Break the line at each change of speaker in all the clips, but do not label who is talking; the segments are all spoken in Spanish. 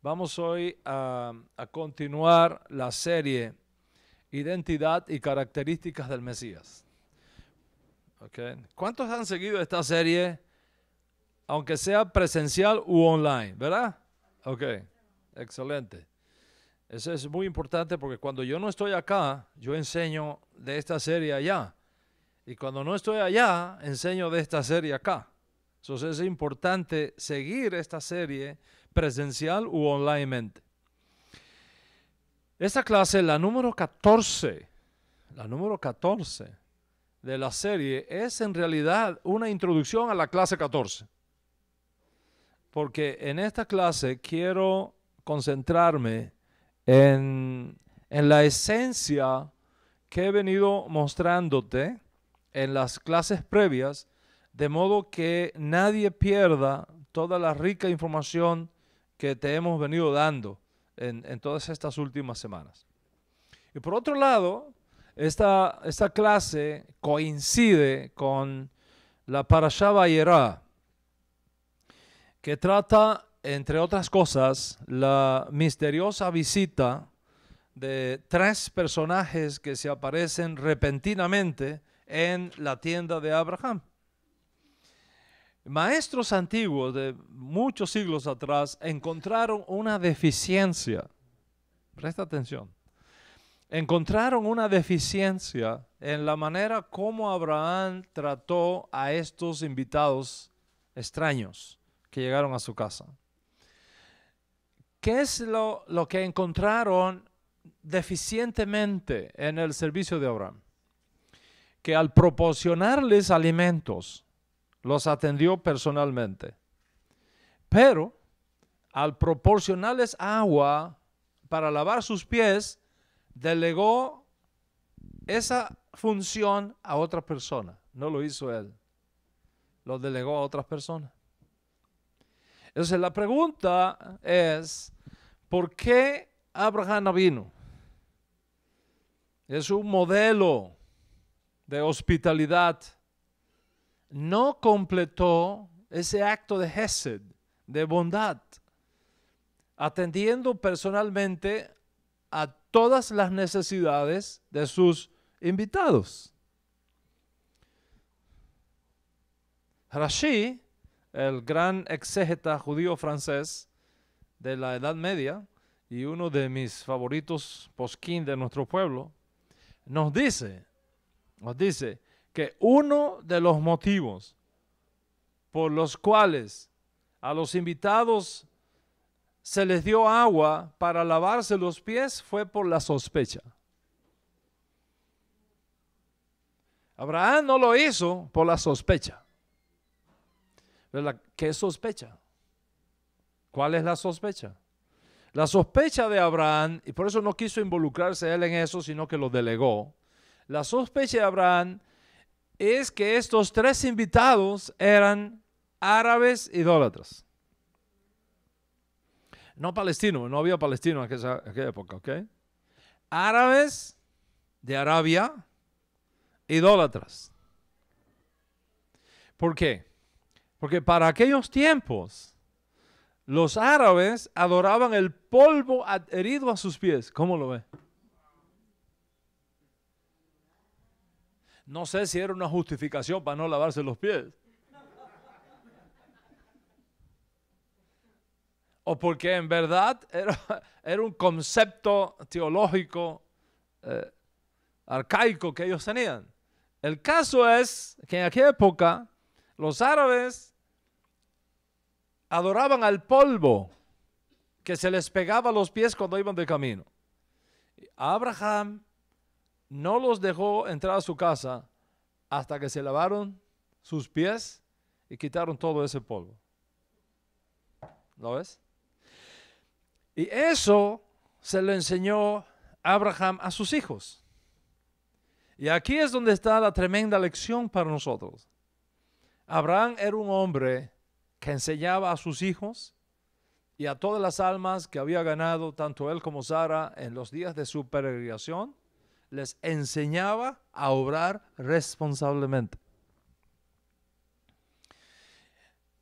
Vamos hoy a, continuar la serie Identidad y características del Mesías. ¿Cuántos han seguido esta serie, aunque sea presencial u online? ¿Verdad? Ok, excelente. Eso es muy importante porque cuando yo no estoy acá, yo enseño de esta serie allá. Y cuando no estoy allá, enseño de esta serie acá. Entonces es importante seguir esta serie presencial u online. Esta clase, la número 14, la número 14 de la serie, es en realidad una introducción a la clase 14. Porque en esta clase quiero concentrarme en, en la esencia que he venido mostrándote en las clases previas, de modo que nadie pierda toda la rica información que te hemos venido dando en, todas estas últimas semanas. Y por otro lado, esta, esta clase coincide con la Parashá Vayera, que trata, entre otras cosas, la misteriosa visita de tres personajes que se aparecen repentinamente en la tienda de Abraham. Maestros antiguos de muchos siglos atrás encontraron una deficiencia. Presta atención. Encontraron una deficiencia en la manera como Abraham trató a estos invitados extraños que llegaron a su casa. ¿Qué es lo, lo que encontraron deficientemente en el servicio de Abraham? Que al proporcionarles alimentos, los atendió personalmente. Pero al proporcionarles agua para lavar sus pies, delegó esa función a otra persona. No lo hizo él. Lo delegó a otras personas. Entonces la pregunta es, ¿por qué Abraham no vino? Es un modelo de hospitalidad no completó ese acto de Hesed, de bondad, atendiendo personalmente a todas las necesidades de sus invitados. Rashi, el gran exégeta judío francés de la Edad Media y uno de mis favoritos posquín de nuestro pueblo, nos dice, nos dice, que uno de los motivos por los cuales a los invitados se les dio agua para lavarse los pies fue por la sospecha. Abraham no lo hizo por la sospecha. ¿Qué sospecha? ¿Cuál es la sospecha? La sospecha de Abraham, y por eso no quiso involucrarse él en eso, sino que lo delegó. La sospecha de Abraham es que estos tres invitados eran árabes idólatras. No palestinos, no había palestinos en aquella, época, ¿ok? Árabes de Arabia, idólatras. ¿Por qué? Porque para aquellos tiempos los árabes adoraban el polvo adherido a sus pies. ¿Cómo lo ve? No sé si era una justificación para no lavarse los pies. O porque en verdad era, era un concepto teológico eh, arcaico que ellos tenían. El caso es que en aquella época los árabes adoraban al polvo que se les pegaba a los pies cuando iban de camino. Abraham no los dejó entrar a su casa hasta que se lavaron sus pies y quitaron todo ese polvo. ¿Lo ves? Y eso se lo enseñó Abraham a sus hijos. Y aquí es donde está la tremenda lección para nosotros. Abraham era un hombre que enseñaba a sus hijos y a todas las almas que había ganado, tanto él como Sara, en los días de su peregrinación, les enseñaba a obrar responsablemente.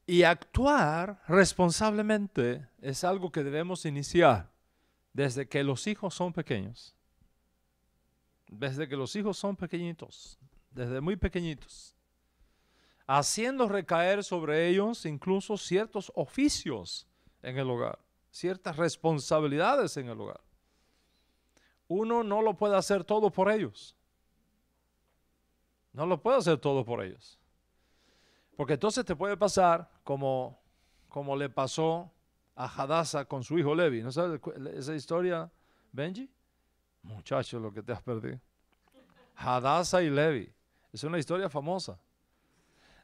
Y actuar responsablemente es algo que debemos iniciar desde que los hijos son pequeños. Desde que los hijos son pequeñitos, desde muy pequeñitos. Haciendo recaer sobre ellos incluso ciertos oficios en el hogar, ciertas responsabilidades en el hogar. Uno no lo puede hacer todo por ellos. No lo puede hacer todo por ellos. Porque entonces te puede pasar como, como le pasó a Hadassah con su hijo Levi. ¿No sabes esa historia, Benji? Muchacho, lo que te has perdido. Hadassah y Levi. Es una historia famosa.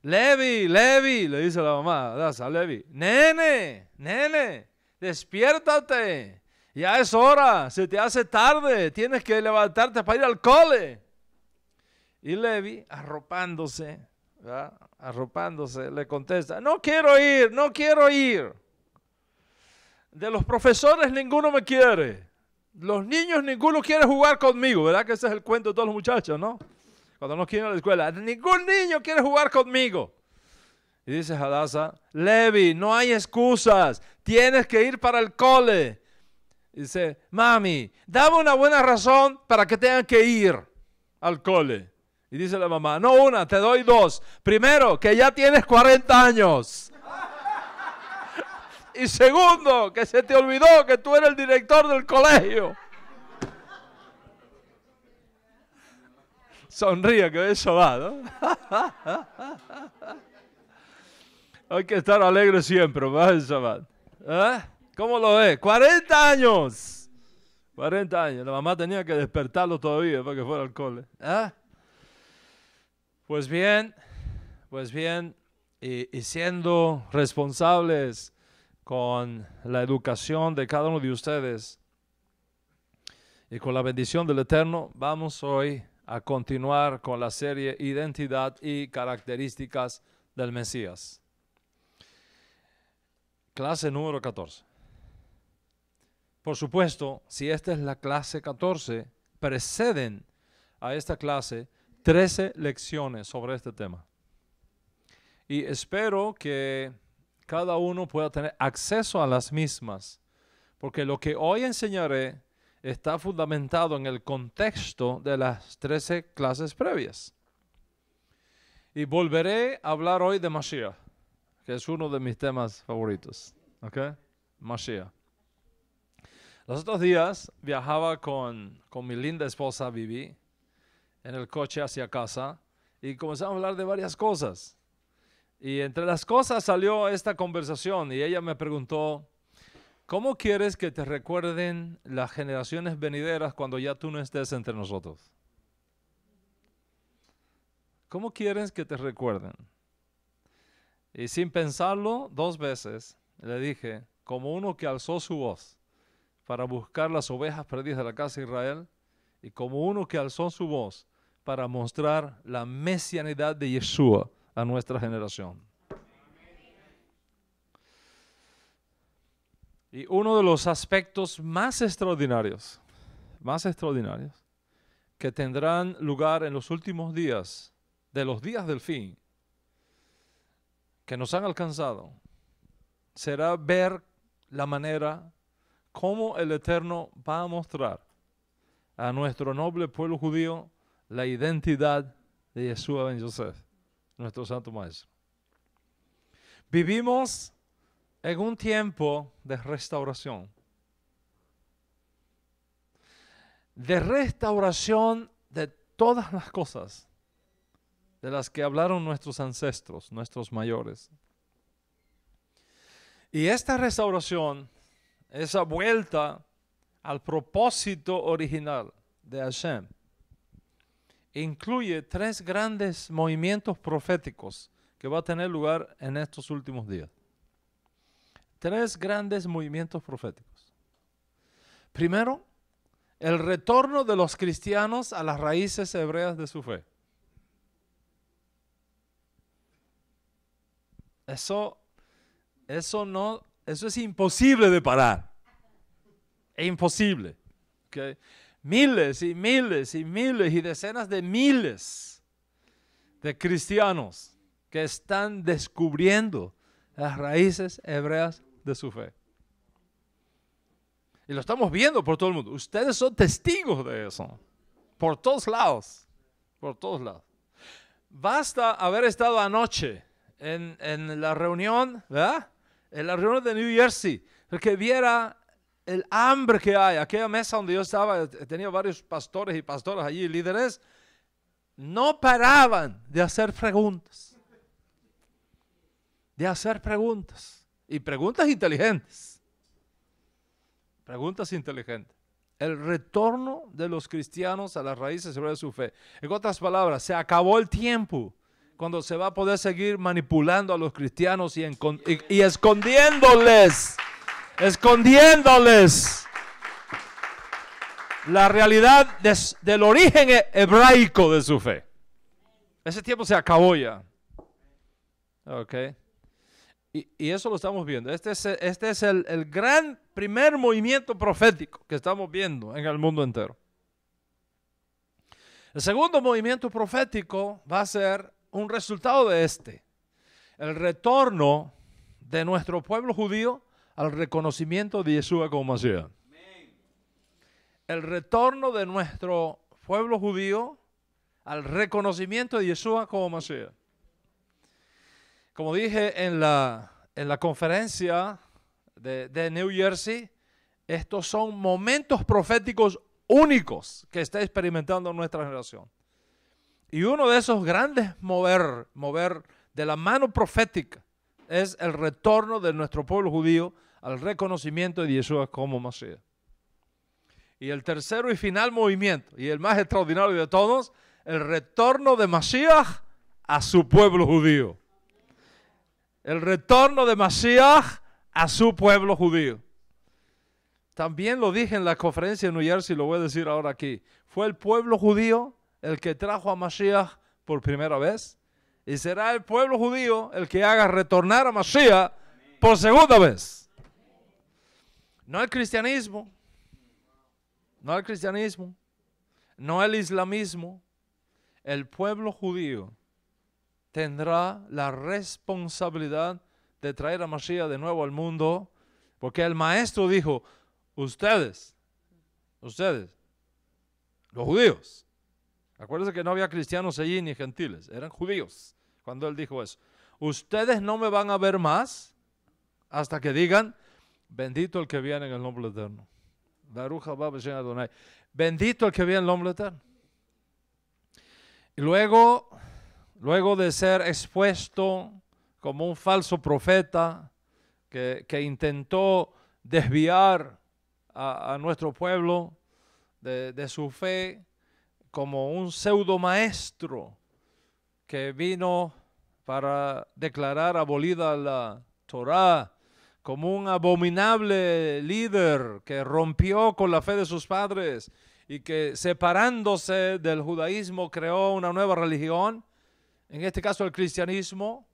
Levi, Levi, le dice la mamá Hadassah, Levi. Nene, nene, despiértate. Ya es hora, se te hace tarde, tienes que levantarte para ir al cole. Y Levi, arropándose, arropándose, le contesta, no quiero ir, no quiero ir. De los profesores ninguno me quiere. Los niños ninguno quiere jugar conmigo, ¿verdad? Que ese es el cuento de todos los muchachos, ¿no? Cuando no quieren ir a la escuela, ningún niño quiere jugar conmigo. Y dice Hadassah, Levi, no hay excusas, tienes que ir para el cole. Dice, mami, dame una buena razón para que tengan que ir al cole. Y dice la mamá, no una, te doy dos. Primero, que ya tienes 40 años. y segundo, que se te olvidó que tú eres el director del colegio. Sonríe que eso va, ¿no? Hay que estar alegre siempre, va el ¿Eh? ¿Cómo lo ves? 40 años. 40 años. La mamá tenía que despertarlo todavía para que fuera al cole. ¿Eh? Pues bien, pues bien, y, siendo responsables con la educación de cada uno de ustedes y con la bendición del Eterno, vamos hoy a continuar con la serie Identidad y características del Mesías. Clase número 14. Por supuesto, si esta es la clase 14, preceden a esta clase 13 lecciones sobre este tema. Y espero que cada uno pueda tener acceso a las mismas, porque lo que hoy enseñaré está fundamentado en el contexto de las 13 clases previas. Y volveré a hablar hoy de Mashiach, que es uno de mis temas favoritos. ¿Ok? Mashiach. Los otros días viajaba con, con mi linda esposa Vivi en el coche hacia casa y comenzamos a hablar de varias cosas. Y entre las cosas salió esta conversación y ella me preguntó, ¿cómo quieres que te recuerden las generaciones venideras cuando ya tú no estés entre nosotros? ¿Cómo quieres que te recuerden? Y sin pensarlo dos veces, le dije, como uno que alzó su voz para buscar las ovejas perdidas de la casa de Israel, y como uno que alzó su voz para mostrar la mesianidad de Yeshua a nuestra generación. Y uno de los aspectos más extraordinarios, más extraordinarios, que tendrán lugar en los últimos días, de los días del fin, que nos han alcanzado, será ver la manera como el Eterno va a mostrar a nuestro noble pueblo judío la identidad de Yeshua ben Yosef, nuestro santo maestro. Vivimos en un tiempo de restauración. De restauración de todas las cosas de las que hablaron nuestros ancestros, nuestros mayores. Y esta restauración, esa vuelta al propósito original de Hashem, incluye tres grandes movimientos proféticos que va a tener lugar en estos últimos días. Tres grandes movimientos proféticos. Primero, el retorno de los cristianos a las raíces hebreas de su fe. Eso, eso no, eso es imposible de parar. Es imposible. Okay miles y miles y miles y decenas de miles de cristianos que están descubriendo las raíces hebreas de su fe. Y lo estamos viendo por todo el mundo. Ustedes son testigos de eso. Por todos lados. Por todos lados. Basta haber estado anoche en, en la reunión, ¿verdad? En la reunión de New Jersey, que viera el hambre que hay. Aquella mesa donde yo estaba, tenía varios pastores y pastoras allí, líderes, no paraban de hacer preguntas. De hacer preguntas. Y preguntas inteligentes. Preguntas inteligentes. El retorno de los cristianos a las raíces de su fe. En otras palabras, se acabó el tiempo cuando se va a poder seguir manipulando a los cristianos y, escondiéndoles, escondiéndoles la realidad del origen hebraico de su fe. Ese tiempo se acabó ya. Ok. Y, eso lo estamos viendo. Este es, este es el, el gran primer movimiento profético que estamos viendo en el mundo entero. El segundo movimiento profético va a ser un resultado de este. El retorno de nuestro pueblo judío al reconocimiento de Yeshua como Mashiach. El retorno de nuestro pueblo judío al reconocimiento de Yeshua como Mashiach. Como dije en la, en la conferencia de, de New Jersey, estos son momentos proféticos únicos que está experimentando nuestra generación. Y uno de esos grandes mover, mover de la mano profética es el retorno de nuestro pueblo judío al reconocimiento de Yeshua como Mashiach. Y el tercero y final movimiento, y el más extraordinario de todos, el retorno de Mashiach a su pueblo judío el retorno de Mashiach a su pueblo judío. También lo dije en la conferencia en New Jersey, lo voy a decir ahora aquí. Fue el pueblo judío el que trajo a Mashiach por primera vez. Y será el pueblo judío el que haga retornar a Mashiach por segunda vez. No el cristianismo, no el cristianismo, no el islamismo, el pueblo judío tendrá la responsabilidad de traer a Mashiach de nuevo al mundo, porque el maestro dijo, ustedes, ustedes, los judíos, acuérdense que no había cristianos allí ni gentiles, eran judíos cuando él dijo eso, ustedes no me van a ver más hasta que digan, bendito el que viene en el nombre eterno. Bendito el que viene en el nombre eterno. Y luego luego de ser expuesto como un falso profeta que, intentó desviar a, nuestro pueblo de, su fe, como un pseudo maestro que vino para declarar abolida la Torah, como un abominable líder que rompió con la fe de sus padres y que separándose del judaísmo creó una nueva religión en este caso el cristianismo,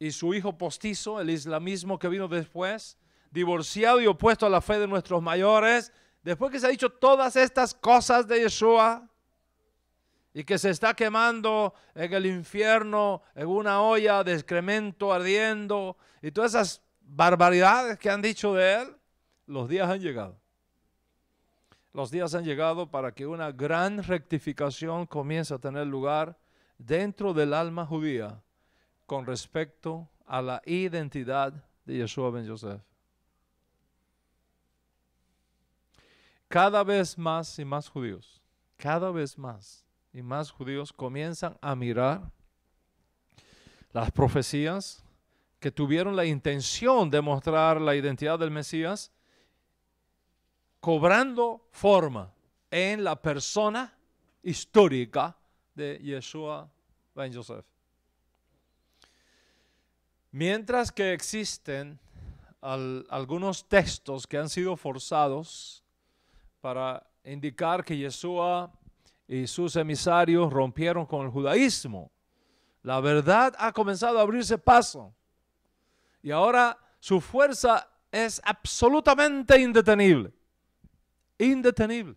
y su hijo postizo, el islamismo que vino después, divorciado y opuesto a la fe de nuestros mayores, después que se ha dicho todas estas cosas de Yeshua, y que se está quemando en el infierno, en una olla de excremento ardiendo, y todas esas barbaridades que han dicho de él, los días han llegado. Los días han llegado para que una gran rectificación comience a tener lugar dentro del alma judía con respecto a la identidad de Yeshua ben Yosef. Cada vez más y más judíos, cada vez más y más judíos comienzan a mirar las profecías que tuvieron la intención de mostrar la identidad del Mesías, cobrando forma en la persona histórica de Yeshua ben Joseph. Mientras que existen algunos textos que han sido forzados para indicar que Yeshua y sus emisarios rompieron con el judaísmo, la verdad ha comenzado a abrirse paso. Y ahora su fuerza es absolutamente indetenible. Indetenible.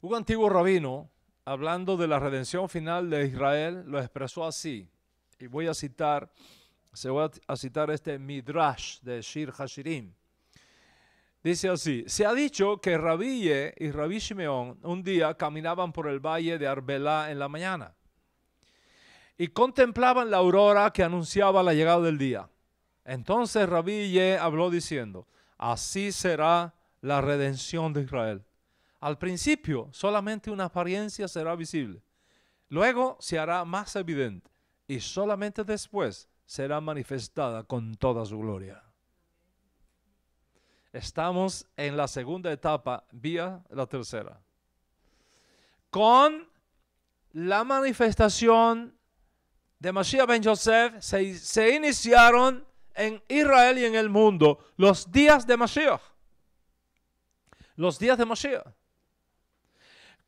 Un antiguo rabino hablando de la redención final de Israel, lo expresó así. Y voy a citar Se voy a citar este Midrash de Shir Hashirim. Dice así, se ha dicho que Rabille y Rabí Shimeón un día caminaban por el valle de Arbelá en la mañana y contemplaban la aurora que anunciaba la llegada del día. Entonces Rabille habló diciendo, así será la redención de Israel. Al principio solamente una apariencia será visible, luego se hará más evidente y solamente después será manifestada con toda su gloria. Estamos en la segunda etapa, vía la tercera. Con la manifestación de Mashiach ben Joseph se, se, iniciaron en Israel y en el mundo los días de Mashiach. Los días de Mashiach.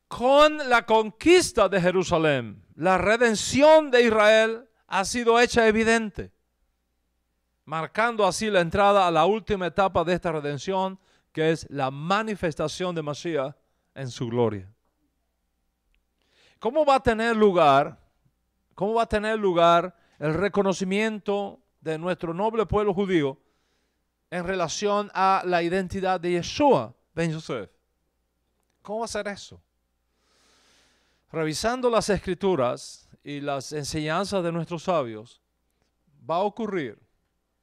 Con la conquista de Jerusalén, la redención de Israel ha sido hecha evidente, marcando así la entrada a la última etapa de esta redención, que es la manifestación de Mashiach en su gloria. ¿Cómo va a tener lugar? ¿Cómo va a tener lugar el reconocimiento de nuestro noble pueblo judío en relación a la identidad de Yeshua ben Yosef? ¿Cómo va a ser eso? Revisando las escrituras, y las enseñanzas de nuestros sabios, va a ocurrir.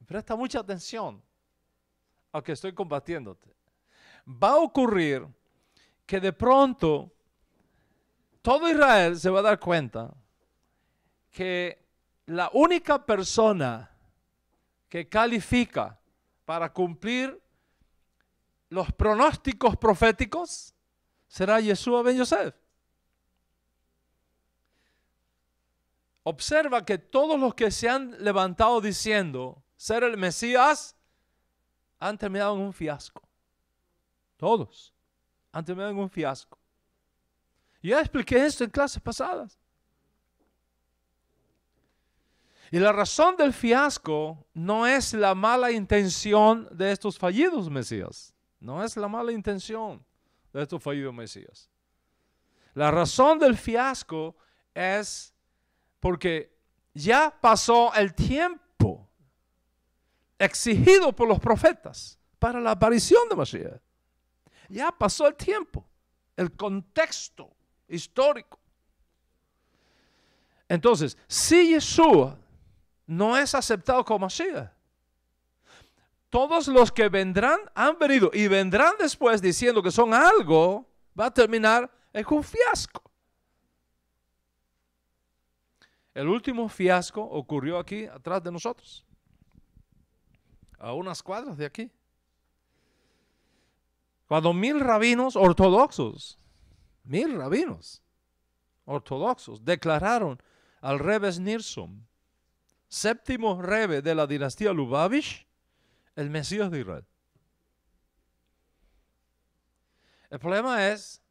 Presta mucha atención a que estoy combatiéndote. Va a ocurrir que de pronto todo Israel se va a dar cuenta que la única persona que califica para cumplir los pronósticos proféticos será Yeshua ben Yosef. observa que todos los que se han levantado diciendo ser el Mesías han terminado en un fiasco. Todos han terminado en un fiasco. Ya expliqué esto en clases pasadas. Y la razón del fiasco no es la mala intención de estos fallidos Mesías. No es la mala intención de estos fallidos Mesías. La razón del fiasco es porque ya pasó el tiempo exigido por los profetas para la aparición de Mashiach. Ya pasó el tiempo, el contexto histórico. Entonces, si Yeshua no es aceptado como Mashiach, todos los que vendrán han venido y vendrán después diciendo que son algo, va a terminar en un fiasco. El último fiasco ocurrió aquí, atrás de nosotros, a unas cuadras de aquí. Cuando mil rabinos ortodoxos, mil rabinos ortodoxos, declararon al Rebes Nirsom, séptimo rebe de la dinastía Lubavitch, el Mesías de Israel. El problema es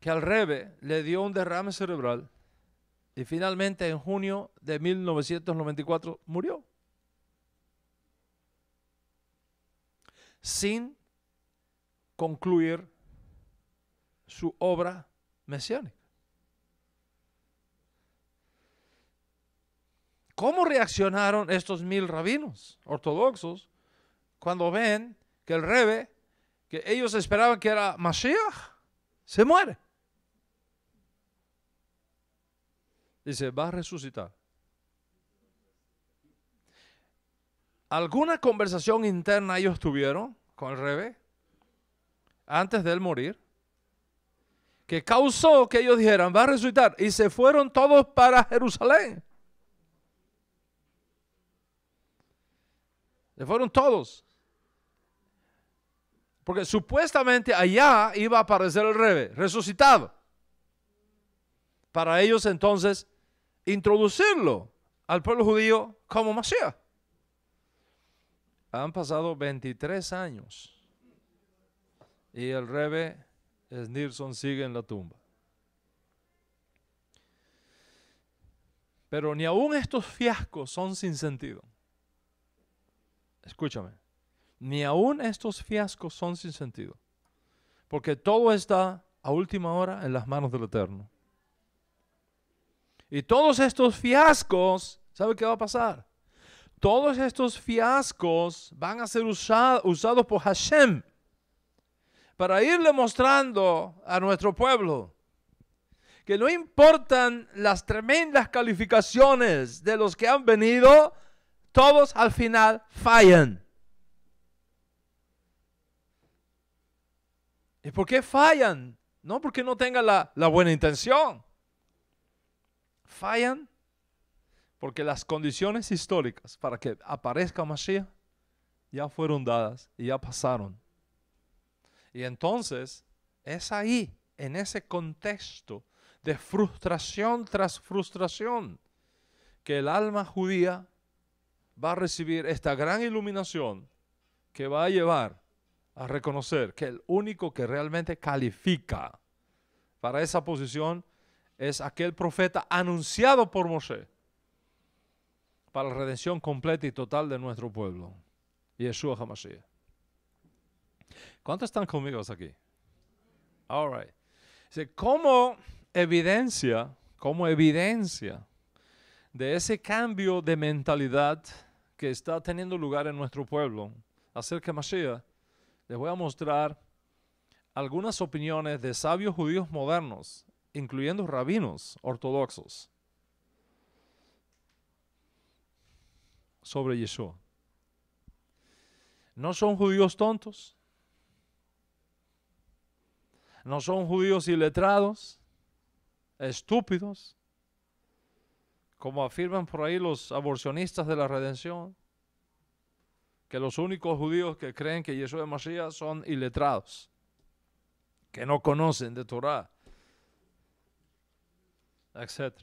que al rebe le dio un derrame cerebral y finalmente en junio de 1994 murió. Sin concluir su obra mesiánica. ¿Cómo reaccionaron estos mil rabinos ortodoxos cuando ven que el rebe, que ellos esperaban que era Mashiach, se muere? Dice, va a resucitar. ¿Alguna conversación interna ellos tuvieron con el rebe antes de él morir? Que causó que ellos dijeran, va a resucitar. Y se fueron todos para Jerusalén. Se fueron todos. Porque supuestamente allá iba a aparecer el rebe, resucitado. Para ellos entonces introducirlo al pueblo judío como Mashiach. Han pasado 23 años y el rebe Snirson sigue en la tumba. Pero ni aún estos fiascos son sin sentido. Escúchame, ni aún estos fiascos son sin sentido. Porque todo está a última hora en las manos del Eterno. Y todos estos fiascos, ¿sabe qué va a pasar? Todos estos fiascos van a ser usados por Hashem para irle mostrando a nuestro pueblo que no importan las tremendas calificaciones de los que han venido, todos al final fallan. ¿Y por qué fallan? No porque no tengan la, la buena intención. Fallan porque las condiciones históricas para que aparezca Mashiach ya fueron dadas y ya pasaron. Y entonces es ahí, en ese contexto de frustración tras frustración, que el alma judía va a recibir esta gran iluminación que va a llevar a reconocer que el único que realmente califica para esa posición es aquel profeta anunciado por Moshe para la redención completa y total de nuestro pueblo, Yeshua HaMashiach. ¿Cuántos están conmigo aquí? All right. ¿Cómo evidencia, como evidencia de ese cambio de mentalidad que está teniendo lugar en nuestro pueblo acerca de Mashiach, les voy a mostrar algunas opiniones de sabios judíos modernos, incluyendo rabinos ortodoxos, sobre Yeshua. No son judíos tontos, no son judíos iletrados, estúpidos, como afirman por ahí los aborcionistas de la redención, que los únicos judíos que creen que Jesús es Masías son iletrados, que no conocen de Torah, etc.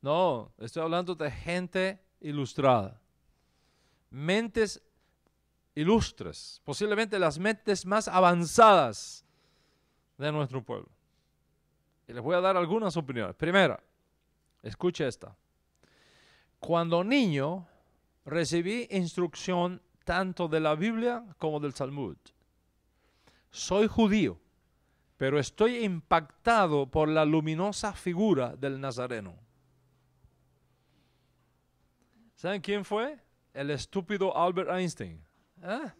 No, estoy hablando de gente ilustrada, mentes ilustres, posiblemente las mentes más avanzadas de nuestro pueblo. Y les voy a dar algunas opiniones. Primera, escuche esta. Cuando niño recibí instrucción tanto de la Biblia como del Talmud. Soy judío, pero estoy impactado por la luminosa figura del Nazareno. ¿Saben quién fue? El estúpido Albert Einstein. ¿Ah?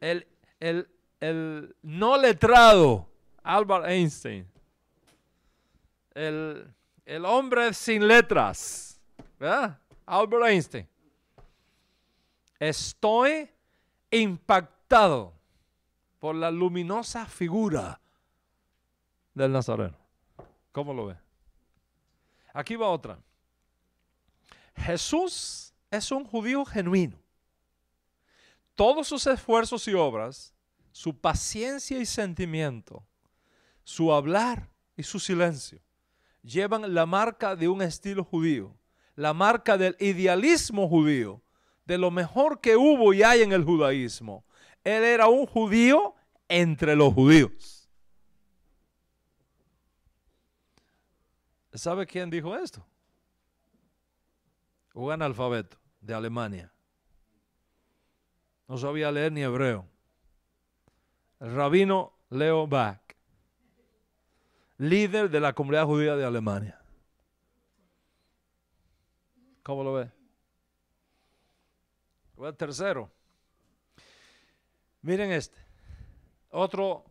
El, el, el no letrado Albert Einstein. El, hombre sin letras. ¿verdad? Albert Einstein. Estoy impactado por la luminosa figura del Nazareno. ¿Cómo lo ve? Aquí va otra. Jesús es un judío genuino. Todos sus esfuerzos y obras, su paciencia y sentimiento su hablar y su silencio llevan la marca de un estilo judío, la marca del idealismo judío, de lo mejor que hubo y hay en el judaísmo. Él era un judío entre los judíos. ¿Sabe quién dijo esto? Un analfabeto de Alemania. No sabía leer ni hebreo. El rabino Leo Bach líder de la comunidad judía de Alemania. ¿Cómo lo ve? El tercero. Miren este. Otro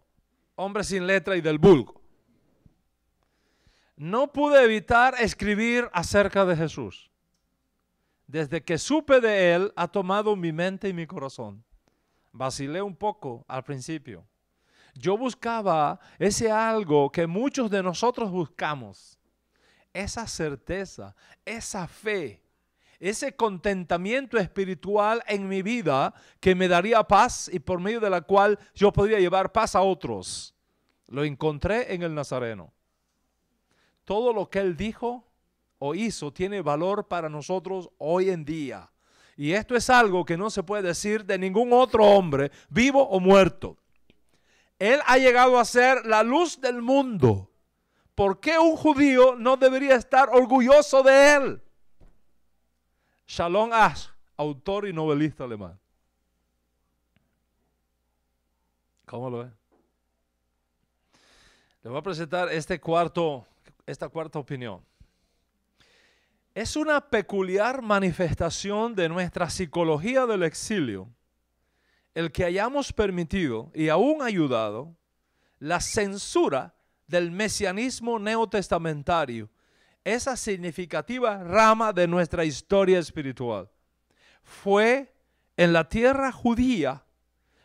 hombre sin letra y del vulgo. No pude evitar escribir acerca de Jesús. Desde que supe de él, ha tomado mi mente y mi corazón. Vacilé un poco al principio yo buscaba ese algo que muchos de nosotros buscamos. Esa certeza, esa fe, ese contentamiento espiritual en mi vida que me daría paz y por medio de la cual yo podría llevar paz a otros. Lo encontré en el Nazareno. Todo lo que él dijo o hizo tiene valor para nosotros hoy en día. Y esto es algo que no se puede decir de ningún otro hombre, vivo o muerto. Él ha llegado a ser la luz del mundo. ¿Por qué un judío no debería estar orgulloso de él? Shalom Ash, autor y novelista alemán. ¿Cómo lo ve? Le voy a presentar este cuarto, esta cuarta opinión. Es una peculiar manifestación de nuestra psicología del exilio el que hayamos permitido y aún ayudado la censura del mesianismo neotestamentario, esa significativa rama de nuestra historia espiritual. Fue en la tierra judía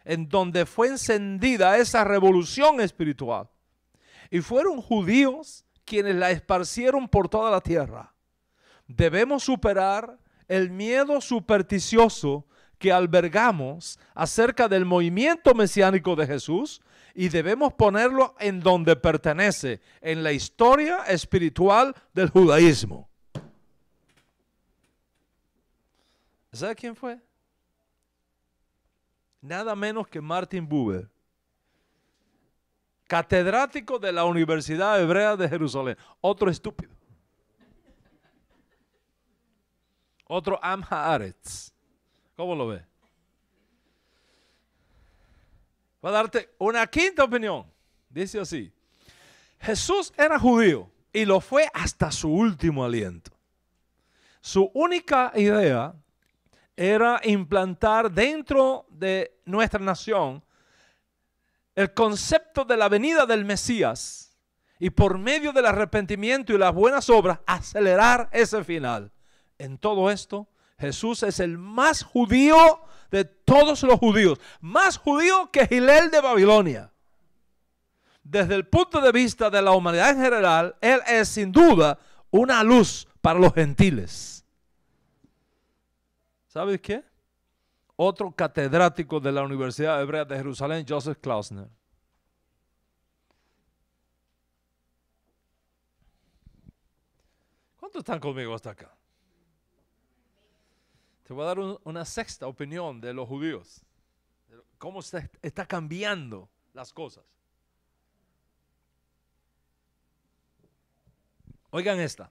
en donde fue encendida esa revolución espiritual. Y fueron judíos quienes la esparcieron por toda la tierra. Debemos superar el miedo supersticioso que albergamos acerca del movimiento mesiánico de Jesús y debemos ponerlo en donde pertenece, en la historia espiritual del judaísmo. ¿Sabe quién fue? Nada menos que Martin Buber, catedrático de la Universidad Hebrea de Jerusalén. Otro estúpido. Otro Amha Aretz. ¿Cómo lo ve? Voy a darte una quinta opinión. Dice así. Jesús era judío y lo fue hasta su último aliento. Su única idea era implantar dentro de nuestra nación el concepto de la venida del Mesías y por medio del arrepentimiento y las buenas obras acelerar ese final. En todo esto, Jesús es el más judío de todos los judíos, más judío que Gilel de Babilonia. Desde el punto de vista de la humanidad en general, Él es sin duda una luz para los gentiles. ¿Sabes qué? Otro catedrático de la Universidad Hebrea de Jerusalén, Joseph Klausner. ¿Cuántos están conmigo hasta acá? Te voy a dar una sexta opinión de los judíos. Cómo está cambiando las cosas. Oigan esta.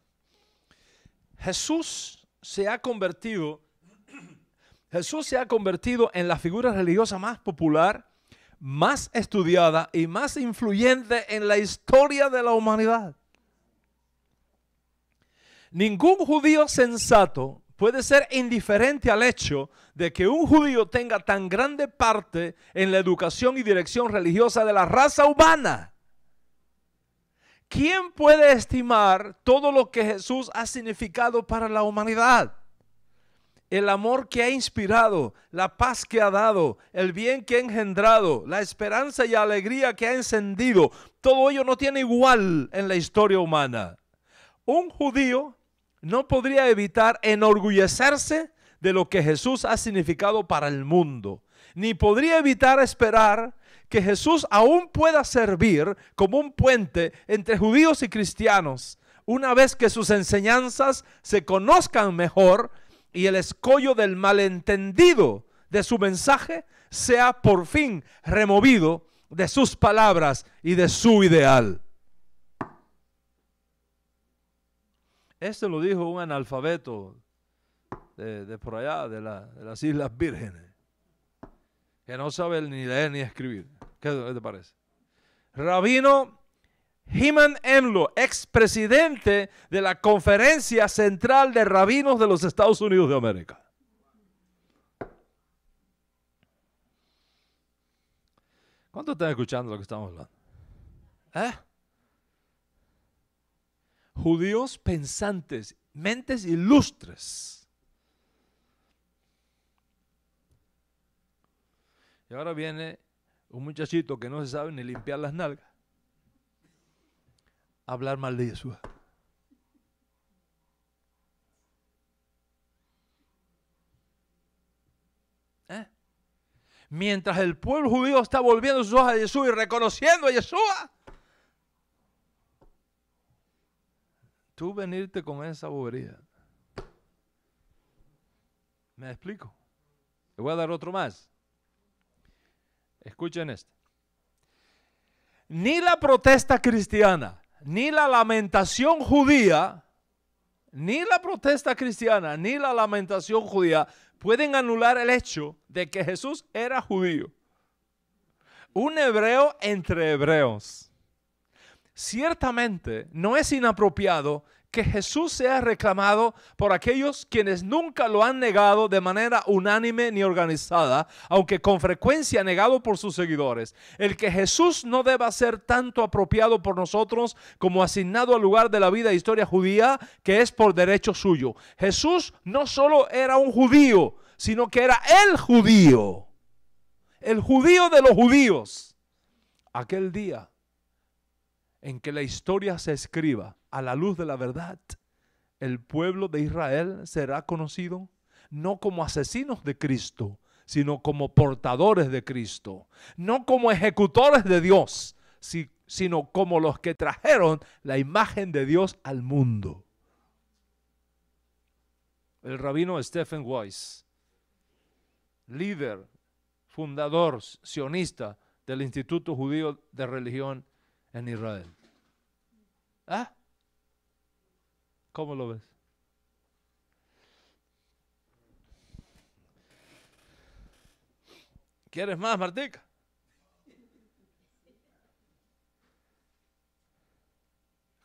Jesús se ha convertido, Jesús se ha convertido en la figura religiosa más popular, más estudiada y más influyente en la historia de la humanidad. Ningún judío sensato puede ser indiferente al hecho de que un judío tenga tan grande parte en la educación y dirección religiosa de la raza humana. ¿Quién puede estimar todo lo que Jesús ha significado para la humanidad? El amor que ha inspirado, la paz que ha dado, el bien que ha engendrado, la esperanza y alegría que ha encendido, todo ello no tiene igual en la historia humana. Un judío no podría evitar enorgullecerse de lo que Jesús ha significado para el mundo, ni podría evitar esperar que Jesús aún pueda servir como un puente entre judíos y cristianos, una vez que sus enseñanzas se conozcan mejor y el escollo del malentendido de su mensaje sea por fin removido de sus palabras y de su ideal. Esto lo dijo un analfabeto de, por allá, de, las Islas Vírgenes, que no sabe ni leer ni escribir. ¿Qué te parece? Rabino Himan Enlo, expresidente de la Conferencia Central de Rabinos de los Estados Unidos de América. ¿Cuántos están escuchando lo que estamos hablando? ¿Eh? Judíos pensantes, mentes ilustres. Y ahora viene un muchachito que no se sabe ni limpiar las nalgas a hablar mal de Jesús. ¿Eh? Mientras el pueblo judío está volviendo sus ojos a Jesús y reconociendo a Jesús, tú venirte con esa bobería. ¿Me explico? Le voy a dar otro más. Escuchen esto. Ni la protesta cristiana, ni la lamentación judía, ni la protesta cristiana, ni la lamentación judía pueden anular el hecho de que Jesús era judío. Un hebreo entre hebreos. Ciertamente no es inapropiado que Jesús sea reclamado por aquellos quienes nunca lo han negado de manera unánime ni organizada, aunque con frecuencia negado por sus seguidores. El que Jesús no deba ser tanto apropiado por nosotros como asignado al lugar de la vida e historia judía, que es por derecho suyo. Jesús no solo era un judío, sino que era el judío, el judío de los judíos. Aquel día en que la historia se escriba a la luz de la verdad, el pueblo de Israel será conocido no como asesinos de Cristo, sino como portadores de Cristo, no como ejecutores de Dios, sino como los que trajeron la imagen de Dios al mundo. El rabino Stephen Weiss, líder, fundador, sionista del Instituto Judío de Religión en Israel. ¿Ah? ¿Cómo lo ves? ¿Quieres más, Martica?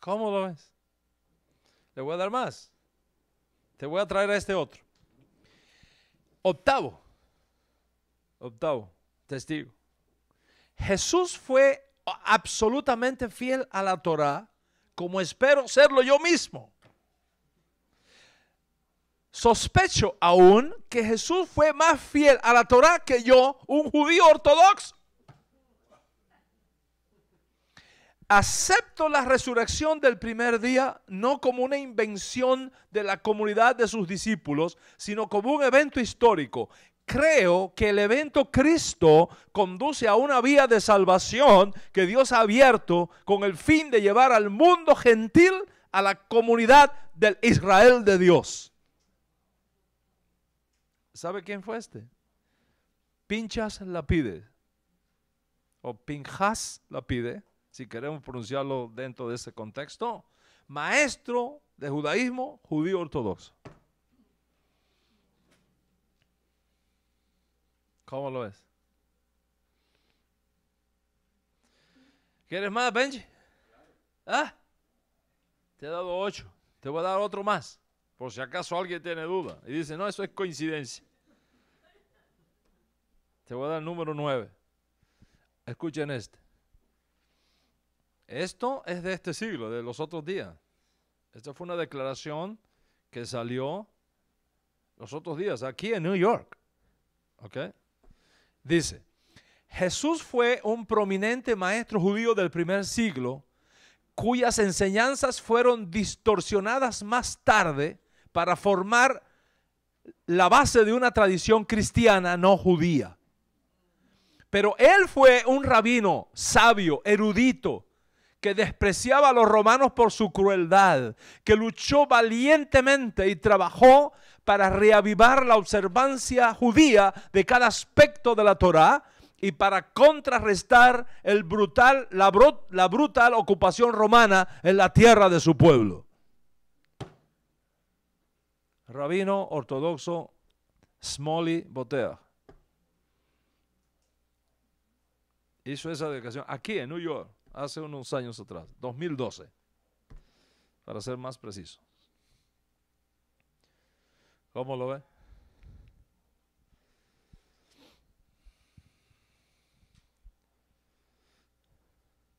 ¿Cómo lo ves? Le voy a dar más. Te voy a traer a este otro. Octavo. Octavo. Testigo. Jesús fue absolutamente fiel a la Torah, como espero serlo yo mismo. Sospecho aún que Jesús fue más fiel a la Torah que yo, un judío ortodoxo. Acepto la resurrección del primer día no como una invención de la comunidad de sus discípulos, sino como un evento histórico creo que el evento Cristo conduce a una vía de salvación que Dios ha abierto con el fin de llevar al mundo gentil a la comunidad del Israel de Dios. ¿Sabe quién fue este? Pinchas la pide. O Pinjas la pide, si queremos pronunciarlo dentro de ese contexto. Maestro de judaísmo, judío ortodoxo. ¿Cómo lo ves? ¿Quieres más, Benji? ¿Ah? Te he dado ocho. Te voy a dar otro más. Por si acaso alguien tiene duda. Y dice, no, eso es coincidencia. Te voy a dar el número nueve. Escuchen este. Esto es de este siglo, de los otros días. Esta fue una declaración que salió los otros días aquí en New York. ¿Ok? Dice, Jesús fue un prominente maestro judío del primer siglo cuyas enseñanzas fueron distorsionadas más tarde para formar la base de una tradición cristiana no judía. Pero él fue un rabino sabio, erudito, que despreciaba a los romanos por su crueldad, que luchó valientemente y trabajó para reavivar la observancia judía de cada aspecto de la Torá y para contrarrestar el brutal, la, la brutal ocupación romana en la tierra de su pueblo. Rabino ortodoxo Smolly Botea hizo esa dedicación aquí en New York hace unos años atrás, 2012, para ser más preciso. ¿Cómo lo ve?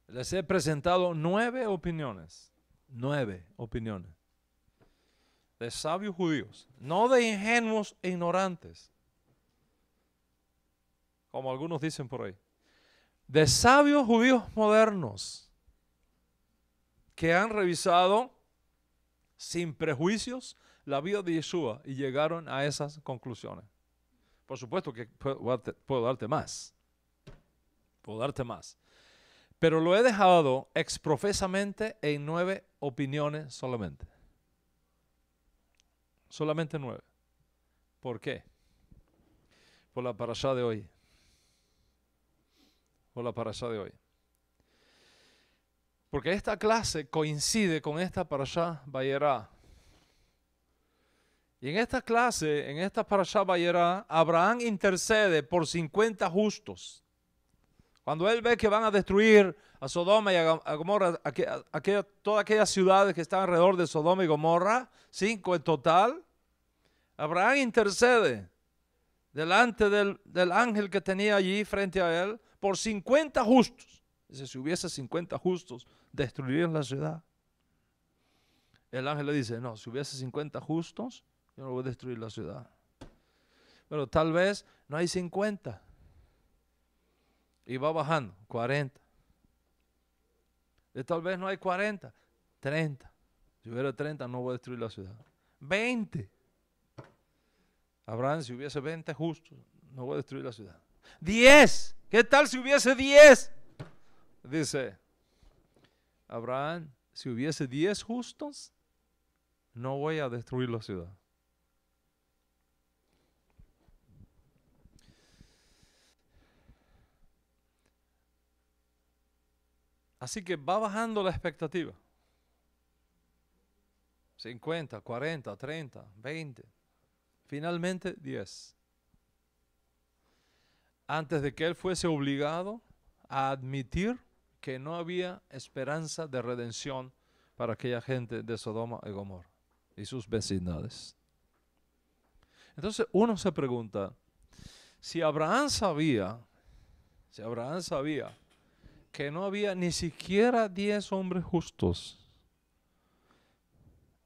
Les he presentado nueve opiniones, nueve opiniones de sabios judíos, no de ingenuos e ignorantes, como algunos dicen por ahí, de sabios judíos modernos que han revisado sin prejuicios la vida de Yeshua y llegaron a esas conclusiones. Por supuesto que puedo, darte más. Puedo darte más. Pero lo he dejado exprofesamente en nueve opiniones solamente. Solamente nueve. ¿Por qué? Por la parasha de hoy. Por la parasha de hoy. Porque esta clase coincide con esta parasha Bayerá y en esta clase, en esta parasha Bayera, Abraham intercede por 50 justos. Cuando él ve que van a destruir a Sodoma y a Gomorra, todas aquellas ciudades que están alrededor de Sodoma y Gomorra, cinco en total, Abraham intercede delante del, del ángel que tenía allí frente a él por 50 justos. Dice, si hubiese 50 justos, destruirían la ciudad. El ángel le dice, no, si hubiese 50 justos, yo no voy a destruir la ciudad. Pero tal vez no hay 50. Y va bajando, 40. Y tal vez no hay 40, 30. Si hubiera 30, no voy a destruir la ciudad. 20. Abraham, si hubiese 20 justos, no voy a destruir la ciudad. 10. ¿Qué tal si hubiese 10? Dice, Abraham, si hubiese 10 justos, no voy a destruir la ciudad. Así que va bajando la expectativa. 50, 40, 30, 20. Finalmente 10. Antes de que él fuese obligado a admitir que no había esperanza de redención para aquella gente de Sodoma y Gomorra y sus vecindades. Entonces uno se pregunta, si Abraham sabía, si Abraham sabía que no había ni siquiera diez hombres justos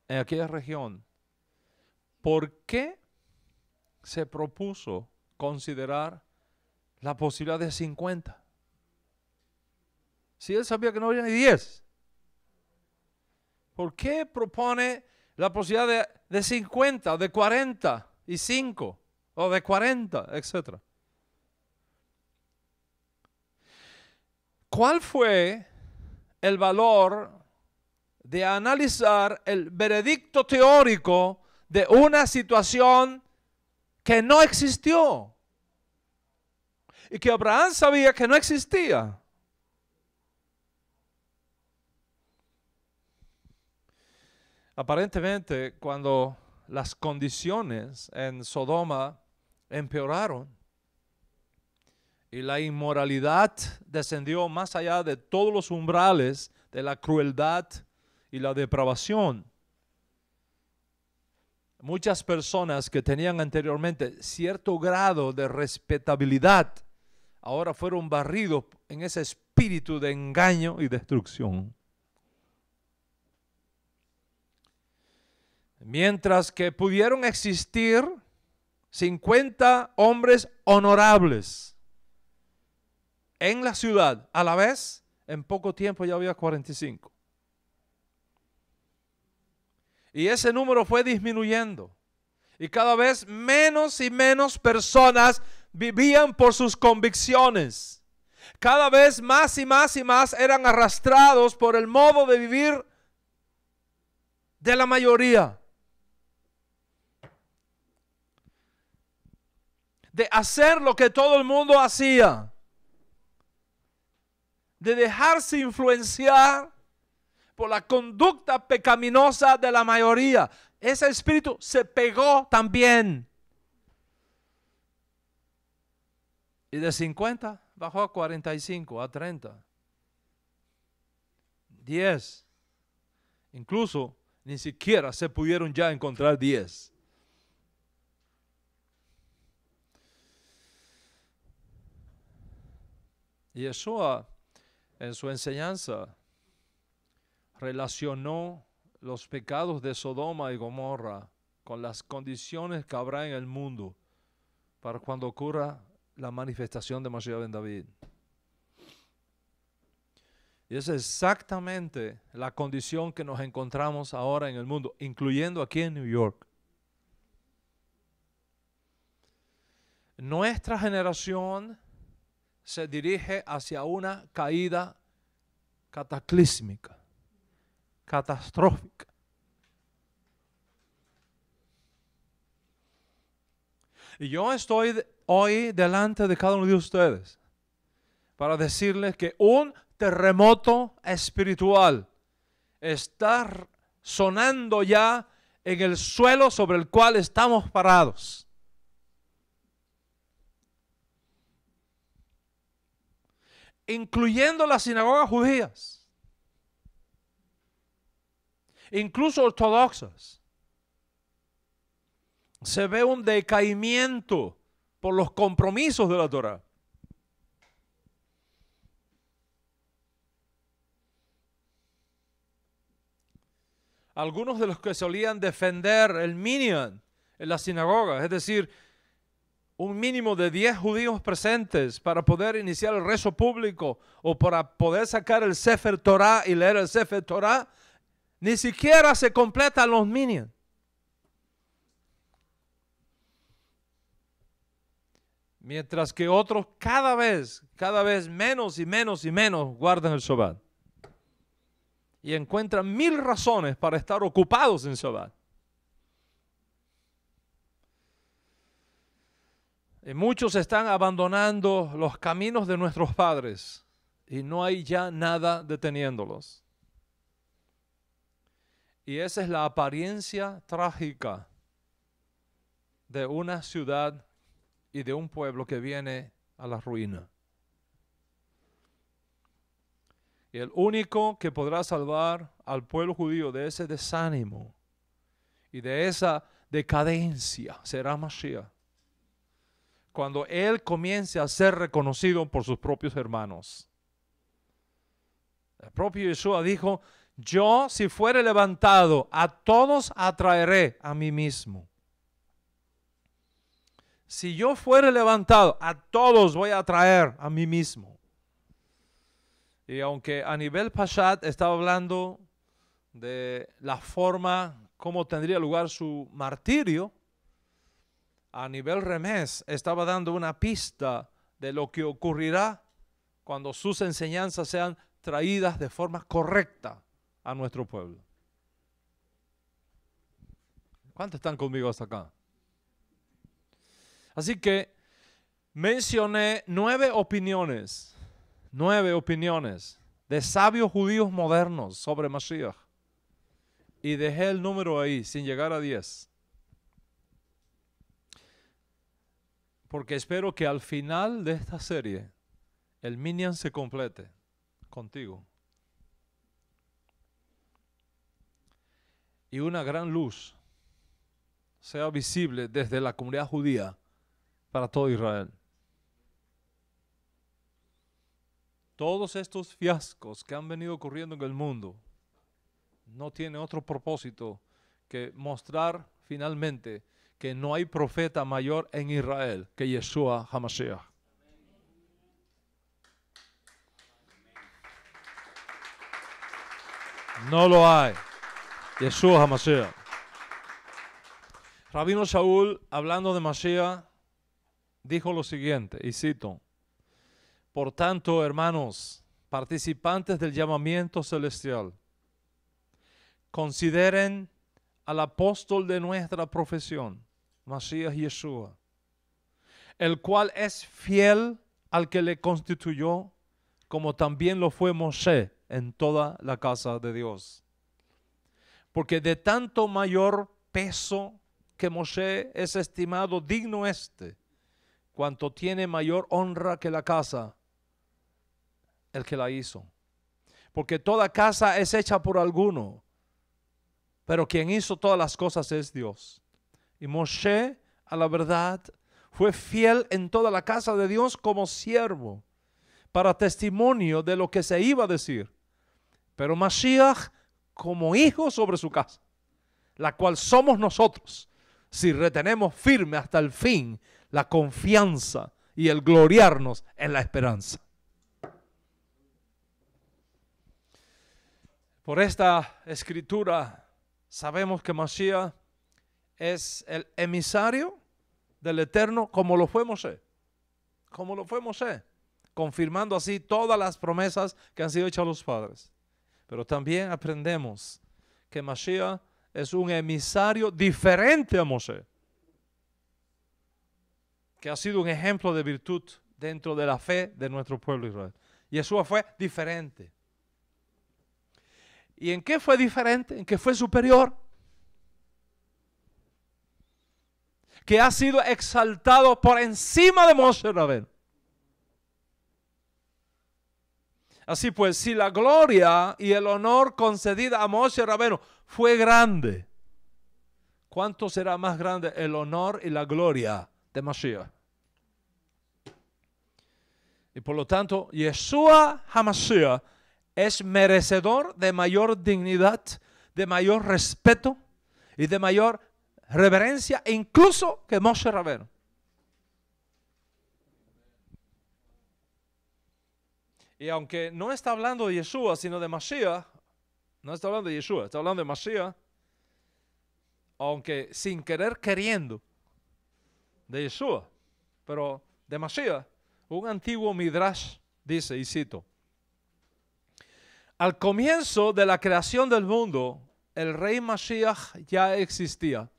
en aquella región, ¿por qué se propuso considerar la posibilidad de 50? Si él sabía que no había ni 10, ¿por qué propone la posibilidad de, de 50, de 40 y 5 o de 40, etcétera? ¿Cuál fue el valor de analizar el veredicto teórico de una situación que no existió? Y que Abraham sabía que no existía. Aparentemente, cuando las condiciones en Sodoma empeoraron, y la inmoralidad descendió más allá de todos los umbrales de la crueldad y la depravación. Muchas personas que tenían anteriormente cierto grado de respetabilidad, ahora fueron barridos en ese espíritu de engaño y destrucción. Mientras que pudieron existir 50 hombres honorables, en la ciudad, a la vez, en poco tiempo ya había 45. Y ese número fue disminuyendo. Y cada vez menos y menos personas vivían por sus convicciones. Cada vez más y más y más eran arrastrados por el modo de vivir de la mayoría. De hacer lo que todo el mundo hacía de dejarse influenciar por la conducta pecaminosa de la mayoría. Ese espíritu se pegó también. Y de 50 bajó a 45, a 30. 10. Incluso ni siquiera se pudieron ya encontrar 10. Y Yeshua en su enseñanza relacionó los pecados de Sodoma y Gomorra con las condiciones que habrá en el mundo para cuando ocurra la manifestación de Mashiach ben David. Y es exactamente la condición que nos encontramos ahora en el mundo, incluyendo aquí en New York. Nuestra generación se dirige hacia una caída cataclísmica, catastrófica. Y yo estoy hoy delante de cada uno de ustedes para decirles que un terremoto espiritual está sonando ya en el suelo sobre el cual estamos parados. Incluyendo las sinagogas judías, incluso ortodoxas, se ve un decaimiento por los compromisos de la Torah. Algunos de los que solían defender el minyan en la sinagoga, es decir, un mínimo de 10 judíos presentes para poder iniciar el rezo público o para poder sacar el Sefer Torah y leer el Sefer Torah, ni siquiera se completan los minions. Mientras que otros cada vez, cada vez menos y menos y menos guardan el Shabbat. Y encuentran mil razones para estar ocupados en Shabbat. Y muchos están abandonando los caminos de nuestros padres y no hay ya nada deteniéndolos. Y esa es la apariencia trágica de una ciudad y de un pueblo que viene a la ruina. Y el único que podrá salvar al pueblo judío de ese desánimo y de esa decadencia será Mashiach. Cuando él comience a ser reconocido por sus propios hermanos. El propio Yeshua dijo, yo si fuere levantado, a todos atraeré a mí mismo si yo fuere levantado, a todos voy a traer a mí mismo. Y aunque a nivel Pashat estaba hablando de la forma como tendría lugar su martirio, a nivel Remés estaba dando una pista de lo que ocurrirá cuando sus enseñanzas sean traídas de forma correcta a nuestro pueblo. ¿Cuántos están conmigo hasta acá? Así que mencioné nueve opiniones, nueve opiniones de sabios judíos modernos sobre Mashiach. Y dejé el número ahí, sin llegar a diez. Porque espero que al final de esta serie el Minion se complete contigo. Y una gran luz sea visible desde la comunidad judía para todo Israel. Todos estos fiascos que han venido ocurriendo en el mundo no tienen otro propósito que mostrar finalmente que no hay profeta mayor en Israel que Yeshua HaMashiach. No lo hay. Yeshua HaMashiach. Rabino Shaul, hablando de Mashiach, dijo lo siguiente, y cito, por tanto, hermanos, participantes del llamamiento celestial, consideren al apóstol de nuestra profesión, Masías Yeshua, el cual es fiel al que le constituyó, como también lo fue Moshe en toda la casa de Dios. Porque de tanto mayor peso que Moshe es estimado digno este, cuanto tiene mayor honra que la casa, el que la hizo. Porque toda casa es hecha por alguno, pero quien hizo todas las cosas es Dios. Y Moshe, a la verdad, fue fiel en toda la casa de Dios como siervo, para testimonio de lo que se iba a decir. Pero Mashiach como hijo sobre su casa, la cual somos nosotros, si retenemos firme hasta el fin la confianza y el gloriarnos en la esperanza. Por esta escritura sabemos que Mashiach es el emisario del Eterno como lo fue Mosé, como lo fue Mosé, confirmando así todas las promesas que han sido hechas a los padres. Pero también aprendemos que Mashiach es un emisario diferente a Mosé que ha sido un ejemplo de virtud dentro de la fe de nuestro pueblo Israel. Yeshua fue diferente. ¿Y en qué fue diferente? ¿En qué fue superior? Que ha sido exaltado por encima de Moshe Rabén. Así pues, si la gloria y el honor concedida a Moshe Rabeno fue grande, ¿cuánto será más grande el honor y la gloria de Mashiach? Y por lo tanto, Yeshua HaMashiach es merecedor de mayor dignidad, de mayor respeto y de mayor reverencia, incluso que Moshe Rabeno. Y aunque no está hablando de Yeshua, sino de Mashiach, no está hablando de Yeshua, está hablando de Mashiach, aunque sin querer queriendo, de Yeshua, pero de Mashiach, un antiguo Midrash dice, y cito, al comienzo de la creación del mundo, el rey Mashiach ya existía.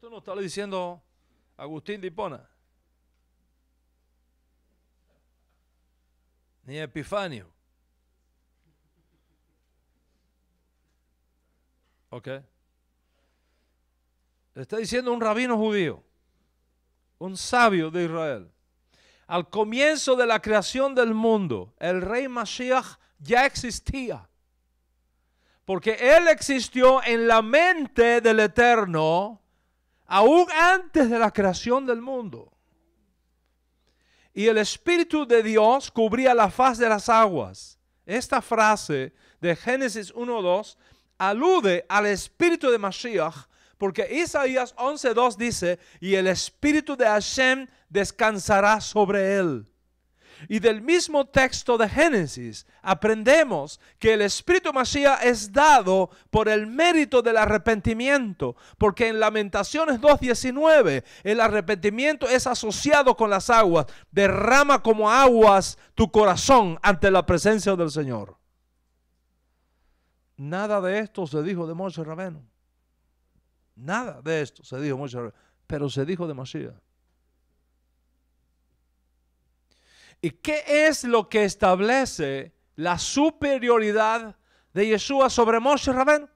Esto no está diciendo Agustín de Hipona. ni Epifanio. ¿Ok? Está diciendo un rabino judío, un sabio de Israel. Al comienzo de la creación del mundo, el rey Mashiach ya existía. Porque él existió en la mente del Eterno aún antes de la creación del mundo y el Espíritu de Dios cubría la faz de las aguas. Esta frase de Génesis 1.2 alude al Espíritu de Mashiach, porque Isaías 11.2 dice, y el Espíritu de Hashem descansará sobre él. Y del mismo texto de Génesis aprendemos que el Espíritu Mashiach es dado por el mérito del arrepentimiento, porque en Lamentaciones 2.19 el arrepentimiento es asociado con las aguas, derrama como aguas tu corazón ante la presencia del Señor. Nada de esto se dijo de Moshe Rabeno. Nada de esto se dijo de Moshe Rabeno, pero se dijo de Mashiach. ¿Y qué es lo que establece la superioridad de Yeshua sobre Moshe Rabén?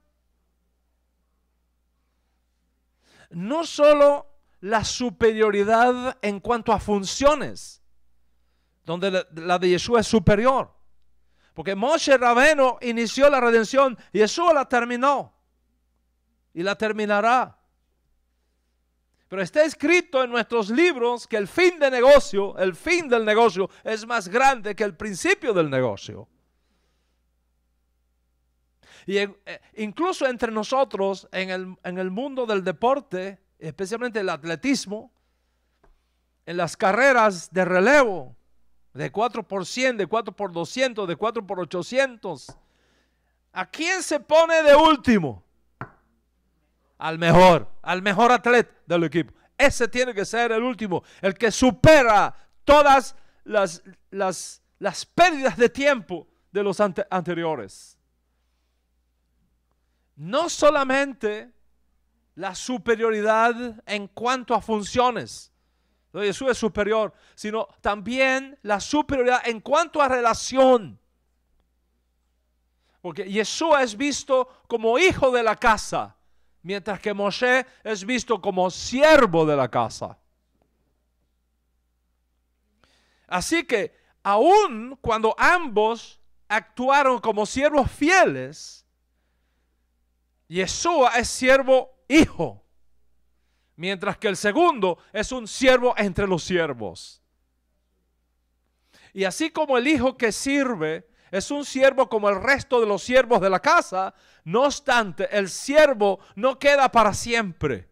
No solo la superioridad en cuanto a funciones, donde la, de Yeshua es superior. Porque Moshe Rabeno inició la redención, Yeshua la terminó y la terminará. Pero está escrito en nuestros libros que el fin de negocio, el fin del negocio es más grande que el principio del negocio. Y eh, incluso entre nosotros, en el, en el mundo del deporte, especialmente el atletismo, en las carreras de relevo, de 4 por 100, de 4 por 200, de 4 por 800, ¿a quién se pone de último? Al mejor, al mejor atleta del equipo. Ese tiene que ser el último, el que supera todas las, las, las pérdidas de tiempo de los anteriores. No solamente la superioridad en cuanto a funciones, Jesús es superior, sino también la superioridad en cuanto a relación. Porque Jesús es visto como hijo de la casa mientras que Moshe es visto como siervo de la casa. Así que aun cuando ambos actuaron como siervos fieles, Yeshua es siervo hijo, mientras que el segundo es un siervo entre los siervos. Y así como el hijo que sirve es un siervo como el resto de los siervos de la casa. No obstante, el siervo no queda para siempre.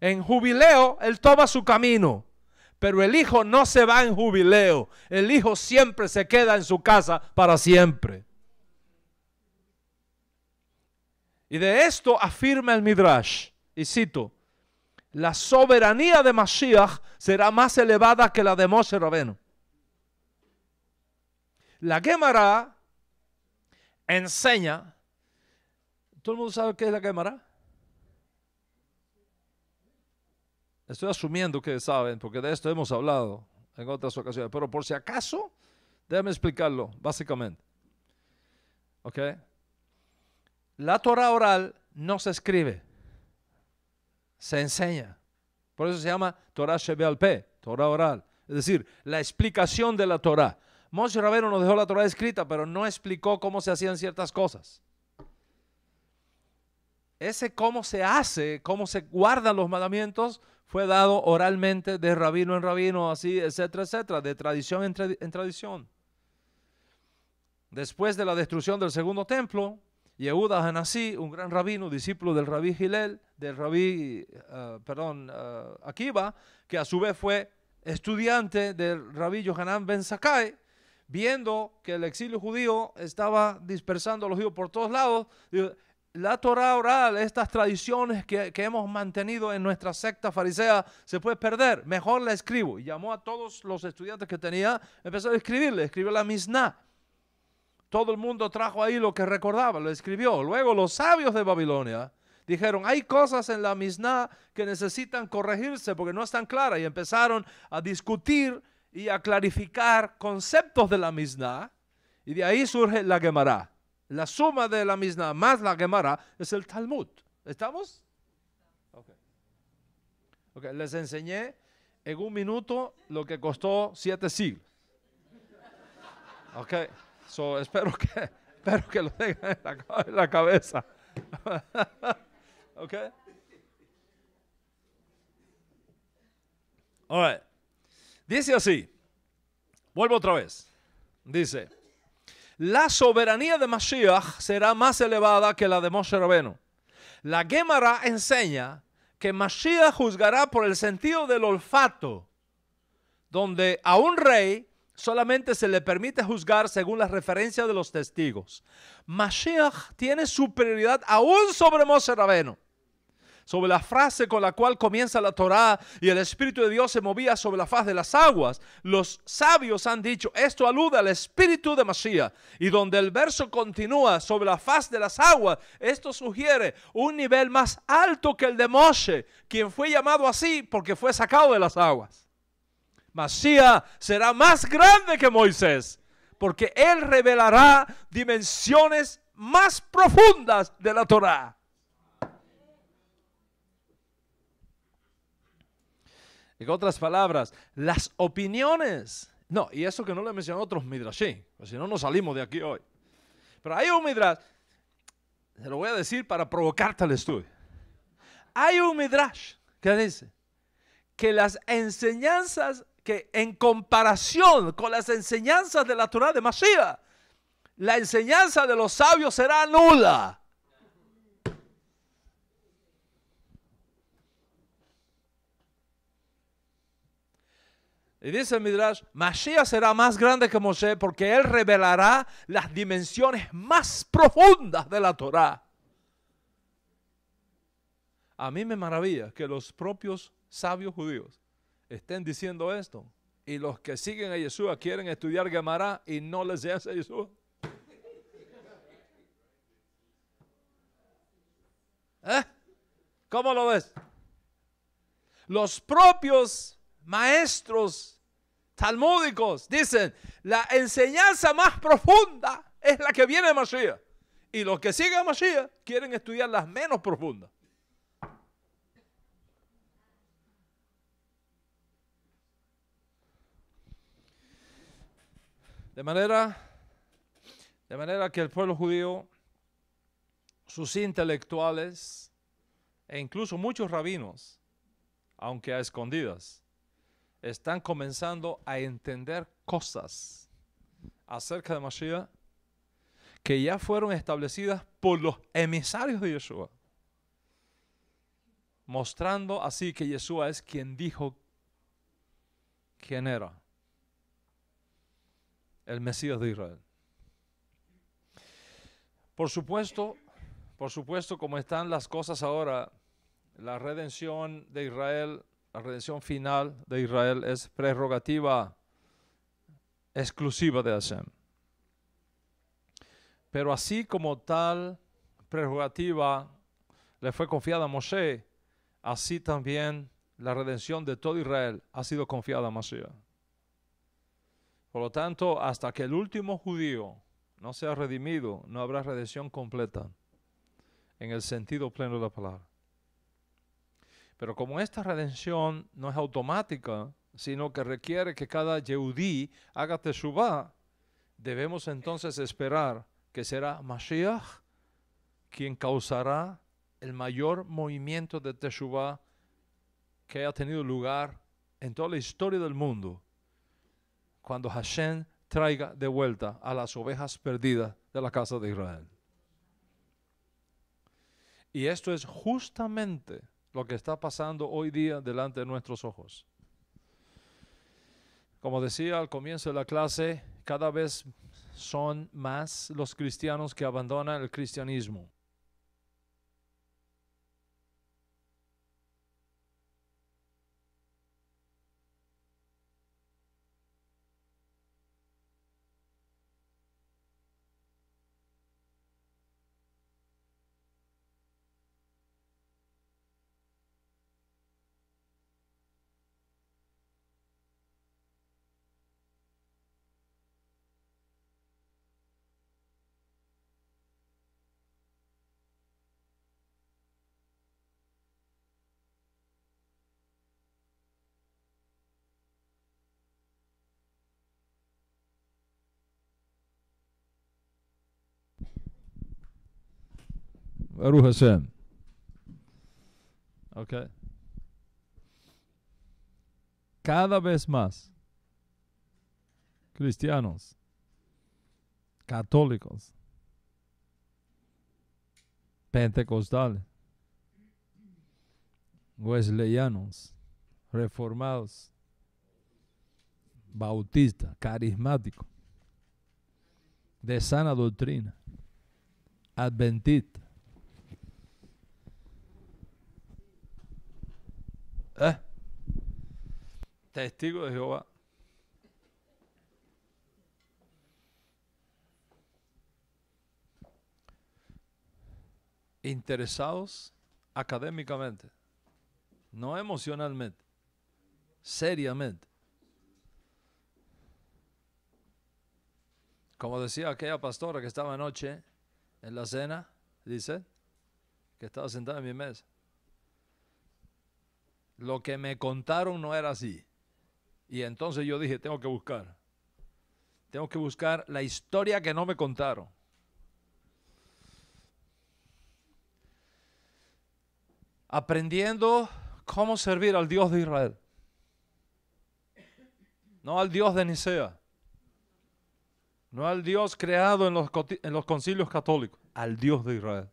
En jubileo, él toma su camino. Pero el hijo no se va en jubileo. El hijo siempre se queda en su casa para siempre. Y de esto afirma el Midrash. Y cito, la soberanía de Mashiach será más elevada que la de Moshe Rabeno. La Gemara enseña. ¿Todo el mundo sabe qué es la Gemara? Estoy asumiendo que saben, porque de esto hemos hablado en otras ocasiones. Pero por si acaso, déjame explicarlo, básicamente. ¿Ok? La Torah oral no se escribe, se enseña. Por eso se llama Torah Shebealpe, Torah oral. Es decir, la explicación de la Torah. Moshe Rabeno nos dejó la Torah escrita, pero no explicó cómo se hacían ciertas cosas. Ese cómo se hace, cómo se guardan los mandamientos, fue dado oralmente de rabino en rabino, así, etcétera, etcétera, de tradición en, tradición. Después de la destrucción del segundo templo, Yehuda Hanasí, un gran rabino, discípulo del rabí Gilel, del rabí, eh, perdón, uh, Akiva, que a su vez fue estudiante del rabí Yohanan Ben Sakai, viendo que el exilio judío estaba dispersando a los judíos por todos lados, la Torah oral, estas tradiciones que, hemos mantenido en nuestra secta farisea, se puede perder. Mejor la escribo. Y llamó a todos los estudiantes que tenía, empezó a escribirle, escribió la Mishnah. Todo el mundo trajo ahí lo que recordaba, lo escribió. Luego los sabios de Babilonia dijeron, hay cosas en la Mishnah que necesitan corregirse porque no están claras. Y empezaron a discutir y a clarificar conceptos de la Mishnah. Y de ahí surge la Gemara. La suma de la misma más la Gemara es el Talmud. ¿Estamos? Ok. Les enseñé en un minuto lo que costó siete siglos. Ok. So, espero que, espero que lo tengan en la, cabeza. ok. All Dice así. Vuelvo otra vez. Dice la soberanía de Mashiach será más elevada que la de Moshe Rabenu. La Gemara enseña que Mashiach juzgará por el sentido del olfato, donde a un rey solamente se le permite juzgar según las referencias de los testigos. Mashiach tiene superioridad aún sobre Moshe Rabenu sobre la frase con la cual comienza la Torá y el Espíritu de Dios se movía sobre la faz de las aguas. Los sabios han dicho, esto alude al Espíritu de Mashiach. Y donde el verso continúa sobre la faz de las aguas, esto sugiere un nivel más alto que el de Moshe, quien fue llamado así porque fue sacado de las aguas. Mashiach será más grande que Moisés, porque él revelará dimensiones más profundas de la Torá. En otras palabras, las opiniones. No, y eso que no le mencioné a otros midrashim, pues si no, no salimos de aquí hoy. Pero hay un midrash, se lo voy a decir para provocarte al estudio. Hay un midrash que dice que las enseñanzas, que en comparación con las enseñanzas de la Torah de Mashiach, la enseñanza de los sabios será nula. Y dice el Midrash, Mashiach será más grande que Moshe porque él revelará las dimensiones más profundas de la Torah. A mí me maravilla que los propios sabios judíos estén diciendo esto y los que siguen a Yeshua quieren estudiar Gemara y no les hace Yeshua. ¿Eh? ¿Cómo lo ves? Los propios maestros talmúdicos dicen, la enseñanza más profunda es la que viene de Mashiach. Y los que siguen a Mashiach quieren estudiar las menos profundas. De manera, de manera que el pueblo judío, sus intelectuales e incluso muchos rabinos, aunque a escondidas, están comenzando a entender cosas acerca de Mashiach que ya fueron establecidas por los emisarios de Yeshua. Mostrando así que Yeshua es quien dijo quién era el Mesías de Israel. Por supuesto, por supuesto, como están las cosas ahora, la redención de Israel la redención final de Israel es prerrogativa exclusiva de Hashem. Pero así como tal prerrogativa le fue confiada a Moshe, así también la redención de todo Israel ha sido confiada a Mashiach. Por lo tanto, hasta que el último judío no sea redimido, no habrá redención completa en el sentido pleno de la palabra. Pero como esta redención no es automática, sino que requiere que cada Yehudí haga Teshuvah, debemos entonces esperar que será Mashiach quien causará el mayor movimiento de Teshuvah que ha tenido lugar en toda la historia del mundo, cuando Hashem traiga de vuelta a las ovejas perdidas de la casa de Israel. Y esto es justamente lo que está pasando hoy día delante de nuestros ojos. Como decía al comienzo de la clase, cada vez son más los cristianos que abandonan el cristianismo. Baruch Hashem. Ok. Cada vez más cristianos, católicos, pentecostales, wesleyanos, reformados, bautistas, carismáticos, de sana doctrina, adventistas, ¿Eh? Testigo de Jehová. Interesados académicamente, no emocionalmente, seriamente. Como decía aquella pastora que estaba anoche en la cena, dice, que estaba sentada en mi mesa. Lo que me contaron no era así. Y entonces yo dije, tengo que buscar. Tengo que buscar la historia que no me contaron. Aprendiendo cómo servir al Dios de Israel. No al Dios de Nicea. No al Dios creado en los, en los concilios católicos. Al Dios de Israel.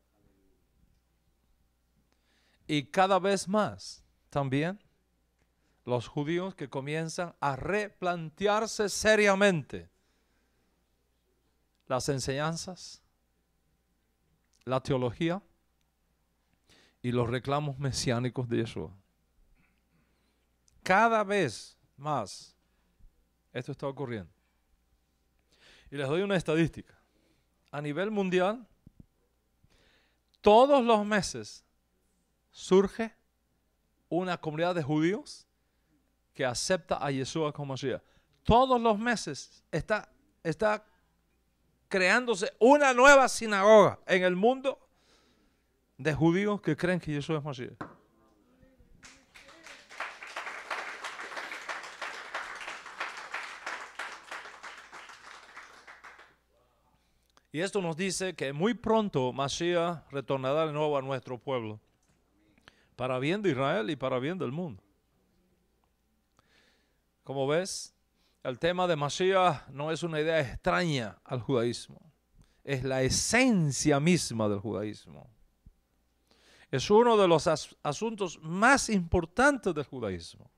Y cada vez más también los judíos que comienzan a replantearse seriamente las enseñanzas, la teología y los reclamos mesiánicos de Yeshua. Cada vez más esto está ocurriendo. Y les doy una estadística. A nivel mundial, todos los meses surge una comunidad de judíos que acepta a Yeshua como Mesías. Todos los meses está, está creándose una nueva sinagoga en el mundo de judíos que creen que Jesús es Mesías. Y esto nos dice que muy pronto Mashiach retornará de nuevo a nuestro pueblo para bien de Israel y para bien del mundo. Como ves, el tema de Mashiach no es una idea extraña al judaísmo, es la esencia misma del judaísmo. Es uno de los asuntos más importantes del judaísmo.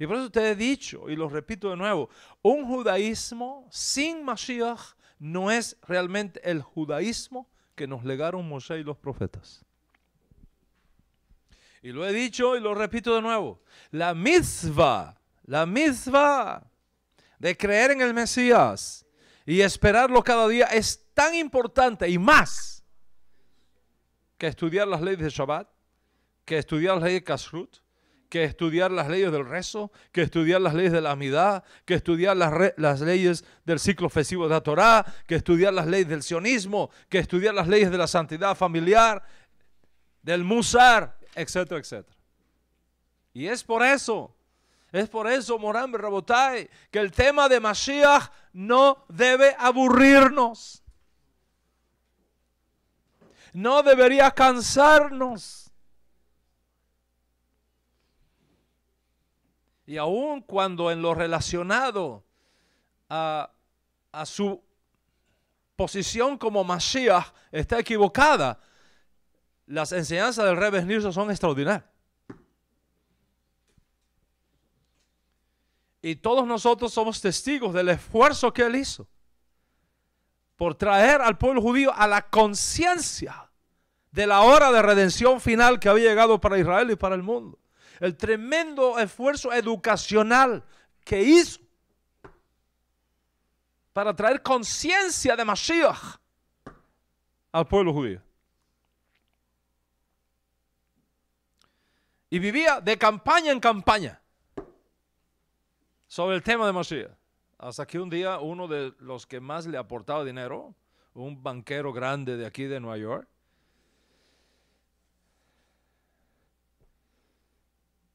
Y por eso te he dicho, y lo repito de nuevo, un judaísmo sin Mashiach no es realmente el judaísmo que nos legaron Moshe y los profetas. Y lo he dicho y lo repito de nuevo. La misma, la misma de creer en el Mesías y esperarlo cada día es tan importante y más que estudiar las leyes de Shabbat, que estudiar las leyes de Kashrut, que estudiar las leyes del rezo, que estudiar las leyes de la amidad, que estudiar las, las, leyes del ciclo festivo de la Torah, que estudiar las leyes del sionismo, que estudiar las leyes de la santidad familiar, del musar, etcétera, etcétera. Y es por eso, Es por eso, Morán Rabotai, que el tema de Mashiach no debe aburrirnos. No debería cansarnos. Y aun cuando en lo relacionado a, a su posición como Mashiach está equivocada, las enseñanzas del Rebbe Nilsson son extraordinarias. Y todos nosotros somos testigos del esfuerzo que él hizo por traer al pueblo judío a la conciencia de la hora de redención final que había llegado para Israel y para el mundo. El tremendo esfuerzo educacional que hizo para traer conciencia de Mashiach al pueblo judío. Y vivía de campaña en campaña sobre el tema de Mashiach. Hasta que un día uno de los que más le aportaba dinero, un banquero grande de aquí de Nueva York,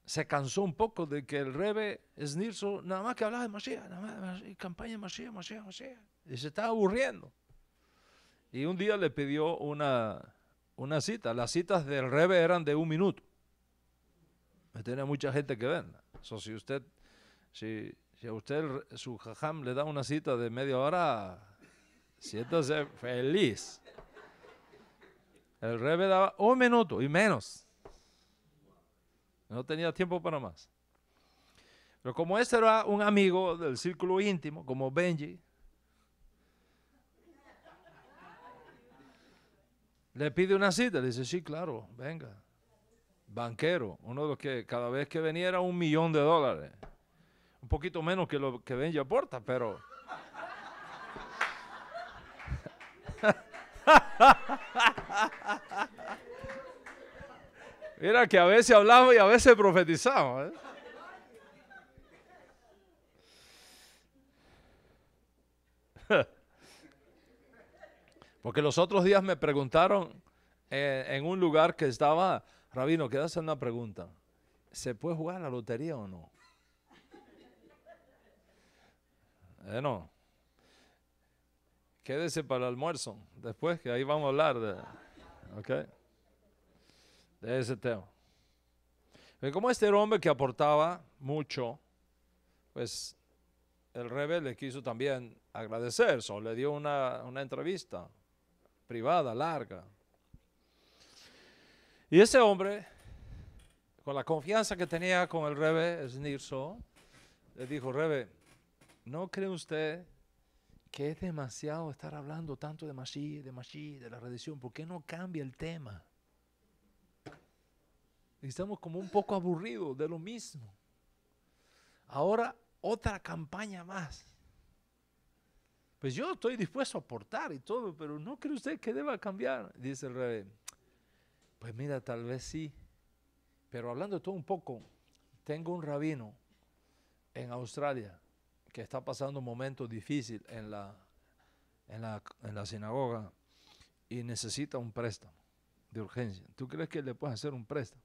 se cansó un poco de que el Rebe Snirso nada más que hablaba de Mashiach, nada más, campaña de Mashiach, Mashiach, Mashiach, y se estaba aburriendo. Y un día le pidió una, una cita. Las citas del Rebe eran de un minuto. Me tenía mucha gente que ver. So, si usted si, a usted su jajam le da una cita de media hora, siéntase feliz. El rebe daba un minuto y menos. No tenía tiempo para más. Pero como este era un amigo del círculo íntimo, como Benji, le pide una cita. Le dice, sí, claro, venga. Banquero, uno de los que cada vez que venía era un millón de dólares un poquito menos que lo que Benji aporta, pero... Mira que a veces hablamos y a veces profetizamos. ¿eh? Porque los otros días me preguntaron eh, en un lugar que estaba, Rabino, queda hacer una pregunta. ¿Se puede jugar a la lotería o no? Bueno, quédese para el almuerzo después, que ahí vamos a hablar de, de ese tema. Como este hombre que aportaba mucho, pues el rebe le quiso también agradecer, so, le dio una, una entrevista privada, larga. Y ese hombre, con la confianza que tenía con el rebe Snirso, le dijo, rebe, ¿No cree usted que es demasiado estar hablando tanto de Mashiach, de Mashiach, de la redención? ¿Por qué no cambia el tema? Estamos como un poco aburridos de lo mismo. Ahora otra campaña más. Pues yo estoy dispuesto a aportar y todo, pero ¿no cree usted que deba cambiar? Dice el rey. Pues mira, tal vez sí. Pero hablando todo un poco, tengo un rabino en Australia que está pasando un momento difícil en la, en la, en la sinagoga y necesita un préstamo de urgencia. ¿Tú crees que le puedes hacer un préstamo?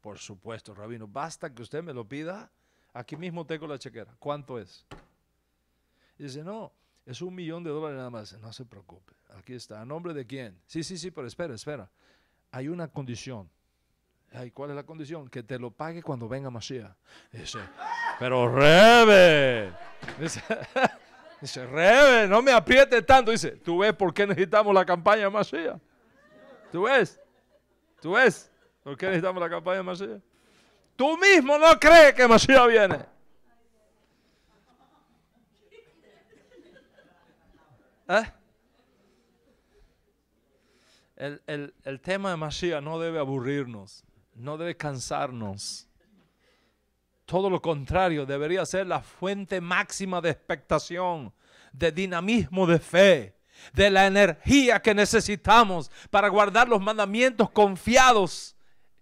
Por supuesto, rabino. Basta que usted me lo pida. Aquí mismo tengo la chequera. ¿Cuánto es? dice, no, es un millón de dólares nada más. No se preocupe. Aquí está. ¿A nombre de quién? Sí, sí, sí, pero espera, espera. Hay una condición. ¿Y ¿Cuál es la condición? Que te lo pague cuando venga Mashiach. Dice, pero Rebe, dice, dice, Rebe, no me apriete tanto. Dice, ¿tú ves por qué necesitamos la campaña de Mashiach? ¿Tú ves? ¿Tú ves por qué necesitamos la campaña de Mashiach? Tú mismo no crees que Mashiach viene. ¿Eh? El, el, el tema de Mashiach no debe aburrirnos, no debe cansarnos. Todo lo contrario, debería ser la fuente máxima de expectación, de dinamismo de fe, de la energía que necesitamos para guardar los mandamientos confiados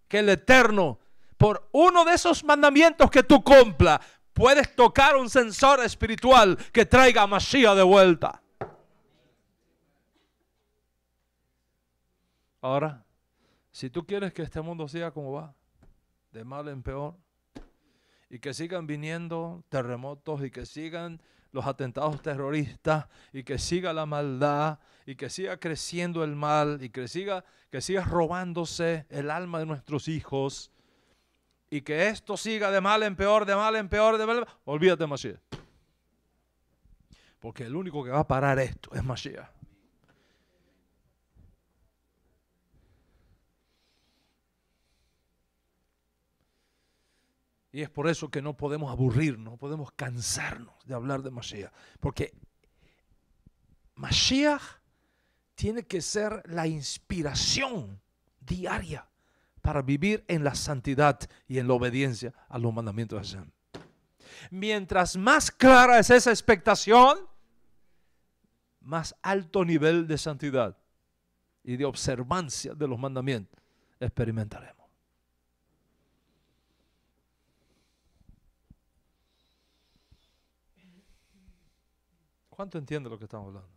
que el Eterno, por uno de esos mandamientos que tú cumplas, puedes tocar un sensor espiritual que traiga a Mashiach de vuelta. Ahora, si tú quieres que este mundo siga como va, de mal en peor, y que sigan viniendo terremotos y que sigan los atentados terroristas y que siga la maldad y que siga creciendo el mal y que siga, que siga robándose el alma de nuestros hijos y que esto siga de mal en peor, de mal en peor, de mal olvídate Mashiach. Porque el único que va a parar esto es Mashiach. Y es por eso que no podemos aburrirnos, no podemos cansarnos de hablar de Mashiach. Porque Mashiach tiene que ser la inspiración diaria para vivir en la santidad y en la obediencia a los mandamientos de Hashem. Mientras más clara es esa expectación, más alto nivel de santidad y de observancia de los mandamientos experimentaremos. ¿Cuánto entiende lo que estamos hablando?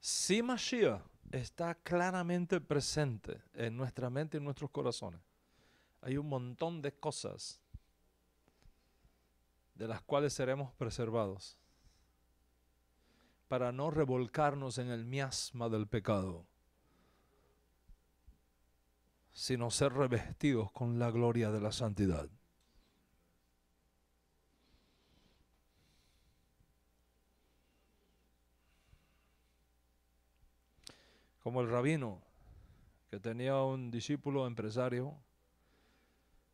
Si Mashiach está claramente presente en nuestra mente y en nuestros corazones, hay un montón de cosas de las cuales seremos preservados para no revolcarnos en el miasma del pecado, sino ser revestidos con la gloria de la santidad. Como el rabino, que tenía un discípulo empresario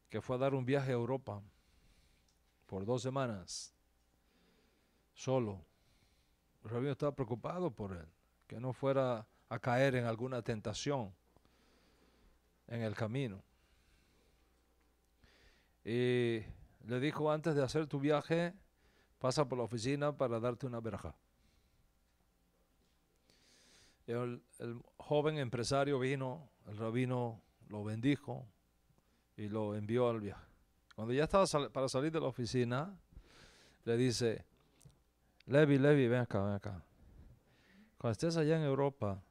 que fue a dar un viaje a Europa por dos semanas, solo. El rabino estaba preocupado por él, que no fuera a caer en alguna tentación en el camino. Y le dijo, antes de hacer tu viaje, pasa por la oficina para darte una verja. El, joven empresario vino, el rabino lo bendijo y lo envió al viaje. Cuando ya estaba para salir de la oficina, le dice, Levi, Levi, ven acá, ven acá. Cuando estés allá en Europa,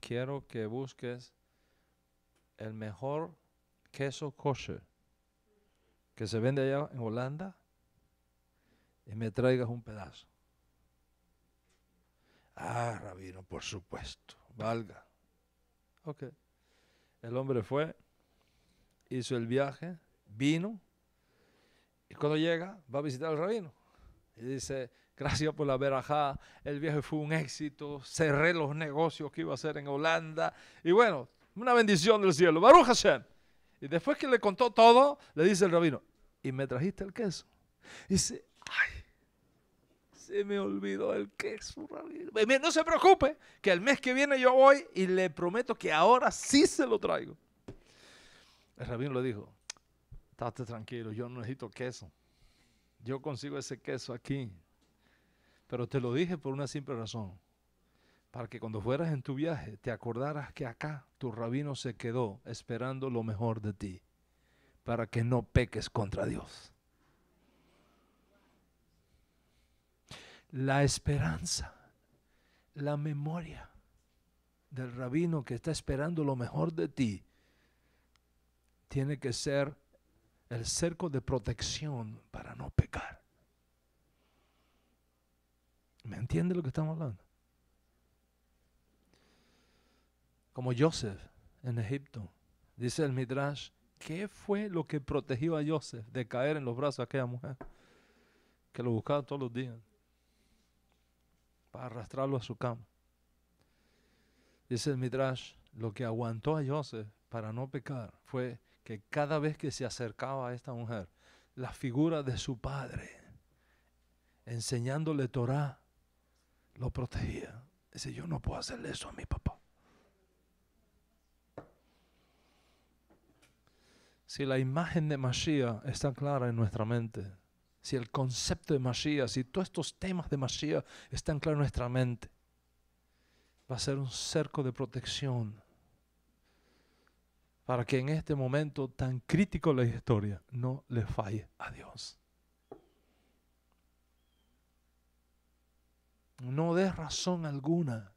quiero que busques el mejor queso kosher que se vende allá en Holanda y me traigas un pedazo. Ah, rabino, por supuesto, valga. Ok. El hombre fue, hizo el viaje, vino, y cuando llega va a visitar al rabino. Y dice, gracias por la verajá, el viaje fue un éxito, cerré los negocios que iba a hacer en Holanda, y bueno, una bendición del cielo, Baruch Hashem. Y después que le contó todo, le dice el rabino, ¿y me trajiste el queso? Y dice, ay, se me olvidó el queso. No se preocupe, que el mes que viene yo voy y le prometo que ahora sí se lo traigo. El rabino le dijo, estate tranquilo, yo no necesito queso. Yo consigo ese queso aquí. Pero te lo dije por una simple razón. Para que cuando fueras en tu viaje te acordaras que acá tu rabino se quedó esperando lo mejor de ti. Para que no peques contra Dios. La esperanza, la memoria del rabino que está esperando lo mejor de ti, tiene que ser el cerco de protección para no pecar. ¿Me entiende lo que estamos hablando? Como Joseph en Egipto, dice el Midrash, ¿qué fue lo que protegió a Joseph de caer en los brazos de aquella mujer? Que lo buscaba todos los días para arrastrarlo a su cama. Dice el Midrash, lo que aguantó a Joseph para no pecar fue que cada vez que se acercaba a esta mujer, la figura de su padre, enseñándole Torah, lo protegía. Dice, yo no puedo hacerle eso a mi papá. Si la imagen de Mashiach está clara en nuestra mente, si el concepto de Mashiach, si todos estos temas de Mashiach están claros en nuestra mente, va a ser un cerco de protección para que en este momento tan crítico de la historia no le falle a Dios. No des razón alguna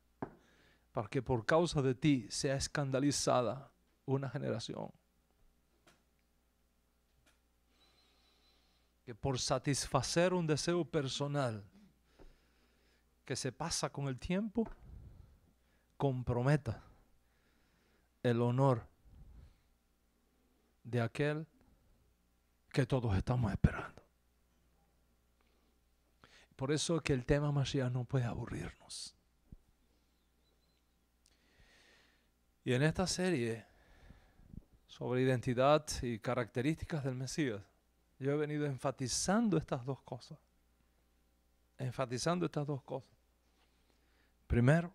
para que por causa de ti sea escandalizada una generación. Que por satisfacer un deseo personal que se pasa con el tiempo, comprometa el honor de aquel que todos estamos esperando. Por eso que el tema Mashiach no puede aburrirnos. Y en esta serie sobre identidad y características del Mesías, yo he venido enfatizando estas dos cosas. Enfatizando estas dos cosas. Primero,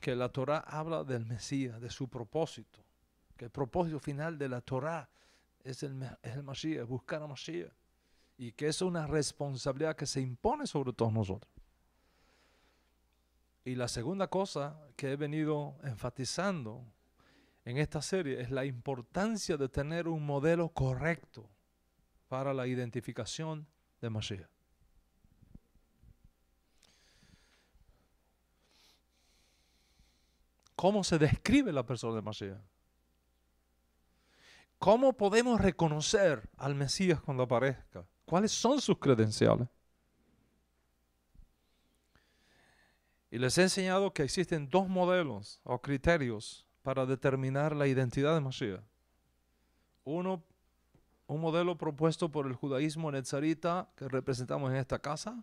que la Torah habla del Mesías, de su propósito. Que el propósito final de la Torah es el, es Mashiach, buscar a Mashiach. Y que es una responsabilidad que se impone sobre todos nosotros. Y la segunda cosa que he venido enfatizando en esta serie es la importancia de tener un modelo correcto para la identificación de Mashiach. ¿Cómo se describe la persona de Mashiach? ¿Cómo podemos reconocer al Mesías cuando aparezca? ¿Cuáles son sus credenciales? Y les he enseñado que existen dos modelos o criterios para determinar la identidad de Mashiach. Uno, un modelo propuesto por el judaísmo netzarita que representamos en esta casa,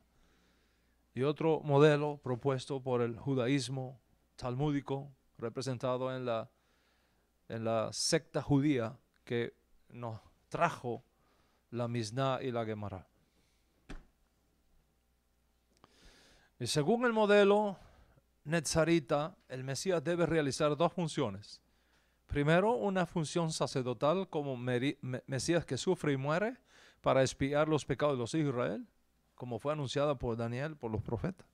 y otro modelo propuesto por el judaísmo talmúdico representado en la, en la secta judía que nos trajo la Mishnah y la Gemara. Y según el modelo Netzarita, el Mesías debe realizar dos funciones. Primero, una función sacerdotal como Mesías que sufre y muere para expiar los pecados de los hijos de Israel, como fue anunciada por Daniel, por los profetas.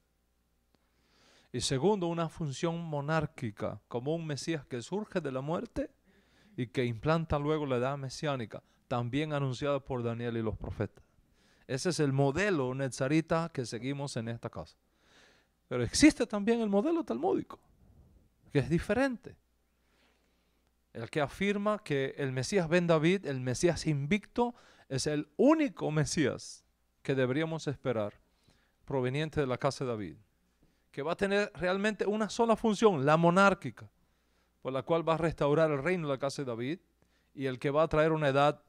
Y segundo, una función monárquica, como un Mesías que surge de la muerte y que implanta luego la edad mesiánica, también anunciada por Daniel y los profetas. Ese es el modelo netzarita que seguimos en esta casa. Pero existe también el modelo talmúdico, que es diferente. El que afirma que el Mesías Ben David, el Mesías invicto, es el único Mesías que deberíamos esperar proveniente de la casa de David que va a tener realmente una sola función, la monárquica, por la cual va a restaurar el reino de la casa de David y el que va a traer una edad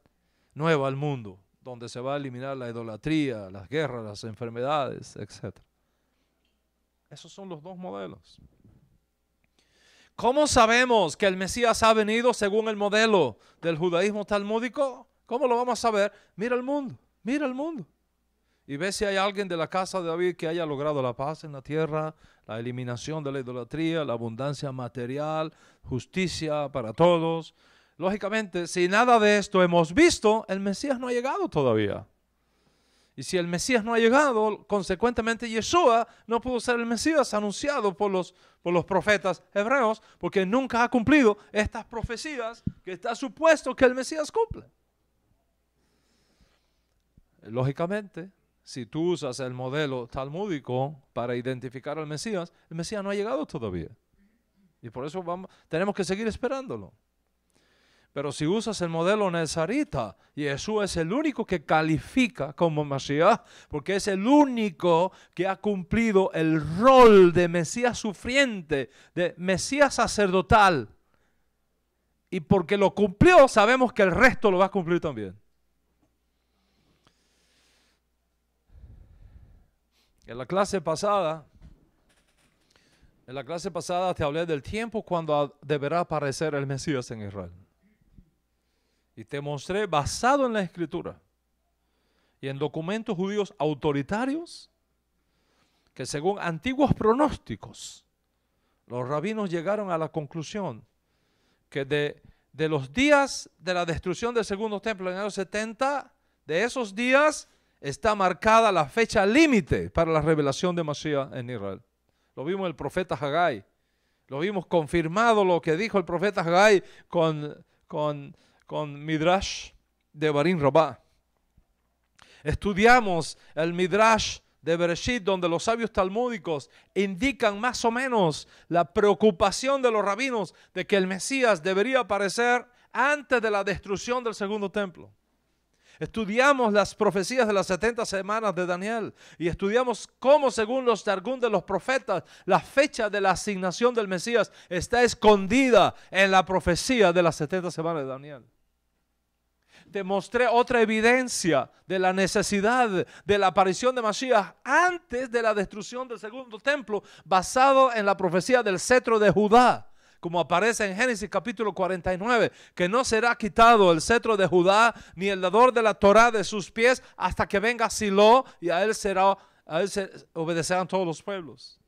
nueva al mundo, donde se va a eliminar la idolatría, las guerras, las enfermedades, etc. Esos son los dos modelos. ¿Cómo sabemos que el Mesías ha venido según el modelo del judaísmo talmúdico? ¿Cómo lo vamos a saber? Mira el mundo, mira el mundo y ve si hay alguien de la casa de David que haya logrado la paz en la tierra, la eliminación de la idolatría, la abundancia material, justicia para todos. Lógicamente, si nada de esto hemos visto, el Mesías no ha llegado todavía. Y si el Mesías no ha llegado, consecuentemente Yeshua no pudo ser el Mesías anunciado por los, por los profetas hebreos, porque nunca ha cumplido estas profecías que está supuesto que el Mesías cumple. Lógicamente, si tú usas el modelo talmúdico para identificar al Mesías, el Mesías no ha llegado todavía. Y por eso vamos, tenemos que seguir esperándolo. Pero si usas el modelo Nezarita, Jesús es el único que califica como Mesías, porque es el único que ha cumplido el rol de Mesías sufriente, de Mesías sacerdotal. Y porque lo cumplió, sabemos que el resto lo va a cumplir también. En la clase pasada, en la clase pasada te hablé del tiempo cuando deberá aparecer el Mesías en Israel. Y te mostré, basado en la escritura y en documentos judíos autoritarios, que según antiguos pronósticos, los rabinos llegaron a la conclusión que de, de los días de la destrucción del segundo templo en el año 70, de esos días está marcada la fecha límite para la revelación de Mashiach en Israel. Lo vimos el profeta Haggai. Lo vimos confirmado lo que dijo el profeta Haggai con, con, con Midrash de Barín Rabá. Estudiamos el Midrash de Bereshit, donde los sabios talmúdicos indican más o menos la preocupación de los rabinos de que el Mesías debería aparecer antes de la destrucción del segundo templo. Estudiamos las profecías de las 70 semanas de Daniel y estudiamos cómo, según los targún de los profetas, la fecha de la asignación del Mesías está escondida en la profecía de las 70 semanas de Daniel. Te mostré otra evidencia de la necesidad de la aparición de Mashiach antes de la destrucción del segundo templo, basado en la profecía del cetro de Judá como aparece en Génesis capítulo 49, que no será quitado el cetro de Judá ni el dador de la Torah de sus pies hasta que venga Silo y a él será a él se obedecerán todos los pueblos.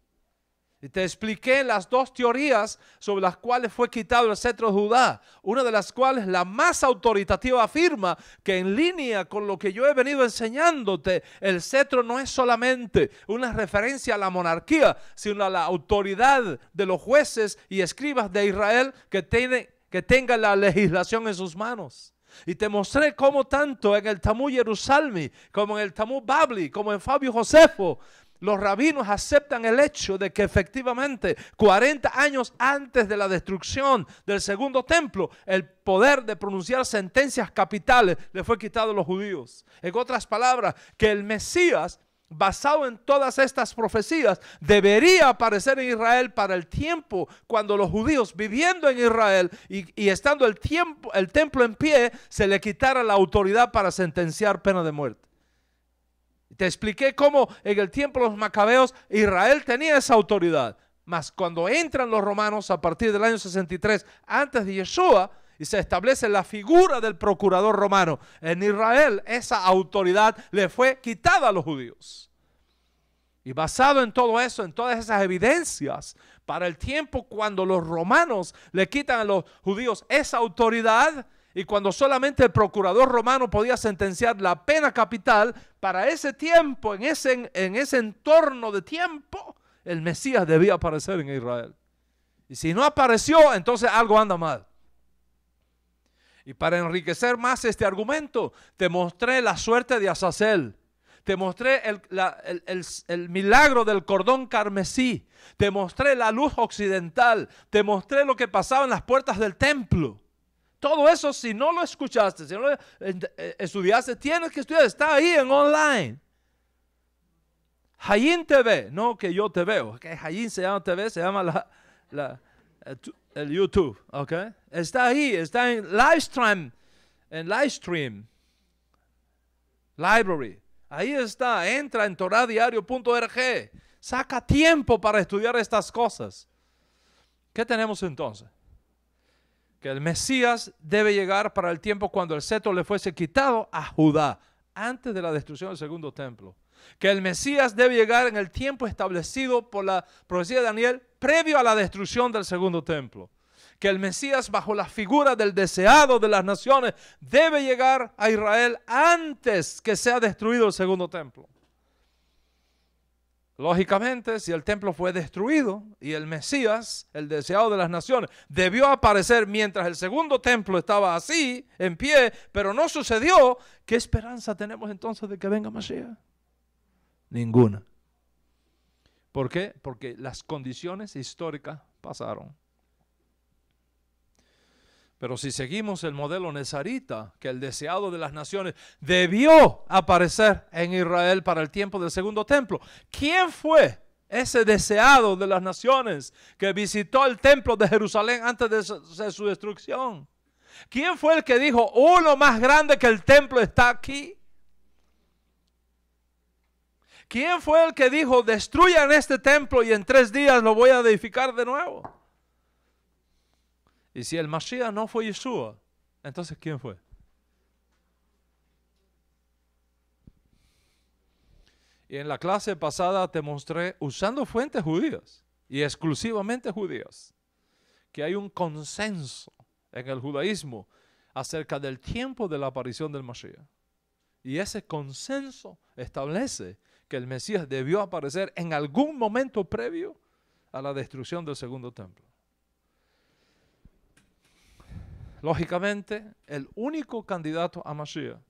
Y te expliqué las dos teorías sobre las cuales fue quitado el cetro de Judá. Una de las cuales, la más autoritativa, afirma que en línea con lo que yo he venido enseñándote, el cetro no es solamente una referencia a la monarquía, sino a la autoridad de los jueces y escribas de Israel que, tiene, que tengan la legislación en sus manos. Y te mostré cómo tanto en el Talmud Jerusalmi, como en el Talmud Babli, como en Fabio Josefo, los rabinos aceptan el hecho de que efectivamente 40 años antes de la destrucción del segundo templo, el poder de pronunciar sentencias capitales le fue quitado a los judíos. En otras palabras, que el Mesías basado en todas estas profecías, debería aparecer en Israel para el tiempo cuando los judíos viviendo en Israel y, estando el, el templo en pie, se le quitara la autoridad para sentenciar pena de muerte. Te expliqué cómo en el tiempo de los macabeos Israel tenía esa autoridad. Mas cuando entran los romanos a partir del año 63 antes de Yeshua y se establece la figura del procurador romano en Israel, esa autoridad le fue quitada a los judíos. Y basado en todo eso, en todas esas evidencias, para el tiempo cuando los romanos le quitan a los judíos esa autoridad, y cuando solamente el procurador romano podía sentenciar la pena capital, para ese tiempo, en ese, en ese entorno de tiempo, el Mesías debía aparecer en Israel. Y si no apareció, entonces algo anda mal. Y para enriquecer más este argumento, te mostré la suerte de Azazel. Te mostré el, el, el, milagro del cordón carmesí. Te mostré la luz occidental. Te mostré lo que pasaba en las puertas del templo. Todo eso, si no lo escuchaste, si no lo eh, estudiaste, tienes que estudiar. Está ahí en online. Hayin TV, no que yo te veo. Que Hayin se llama TV, se llama la, el YouTube. ¿ok? Está ahí, está en Livestream. En Livestream. Library. Ahí está. Entra en toradiario.org. Saca tiempo para estudiar estas cosas. ¿Qué tenemos entonces? Que el Mesías debe llegar para el tiempo cuando el cetro le fuese quitado a Judá, antes de la destrucción del segundo templo. Que el Mesías debe llegar en el tiempo establecido por la profecía de Daniel, previo a la destrucción del segundo templo. Que el Mesías, bajo la figura del deseado de las naciones, debe llegar a Israel antes que sea destruido el segundo templo. Lógicamente, si el templo fue destruido y el Mesías, el deseado de las naciones, debió aparecer mientras el segundo templo estaba así, en pie, pero no sucedió, ¿qué esperanza tenemos entonces de que venga Mesías? Ninguna. ¿Por qué? Porque las condiciones históricas pasaron. Pero si seguimos el modelo nezarita, que el deseado de las naciones debió aparecer en Israel para el tiempo del segundo templo, ¿quién fue ese deseado de las naciones que visitó el templo de Jerusalén antes de su, destrucción? ¿Quién fue el que dijo, uno más grande que el templo está aquí? ¿Quién fue el que dijo, destruyan este templo y en tres días lo voy a edificar de nuevo? Y si el Mashiach no fue Yeshua, entonces ¿quién fue? Y en la clase pasada te mostré, usando fuentes judías y exclusivamente judías, que hay un consenso en el judaísmo acerca del tiempo de la aparición del Mashiach. Y ese consenso establece que el Mesías debió aparecer en algún momento previo a la destrucción del segundo templo. Lógicamente, el único candidato a Mashiach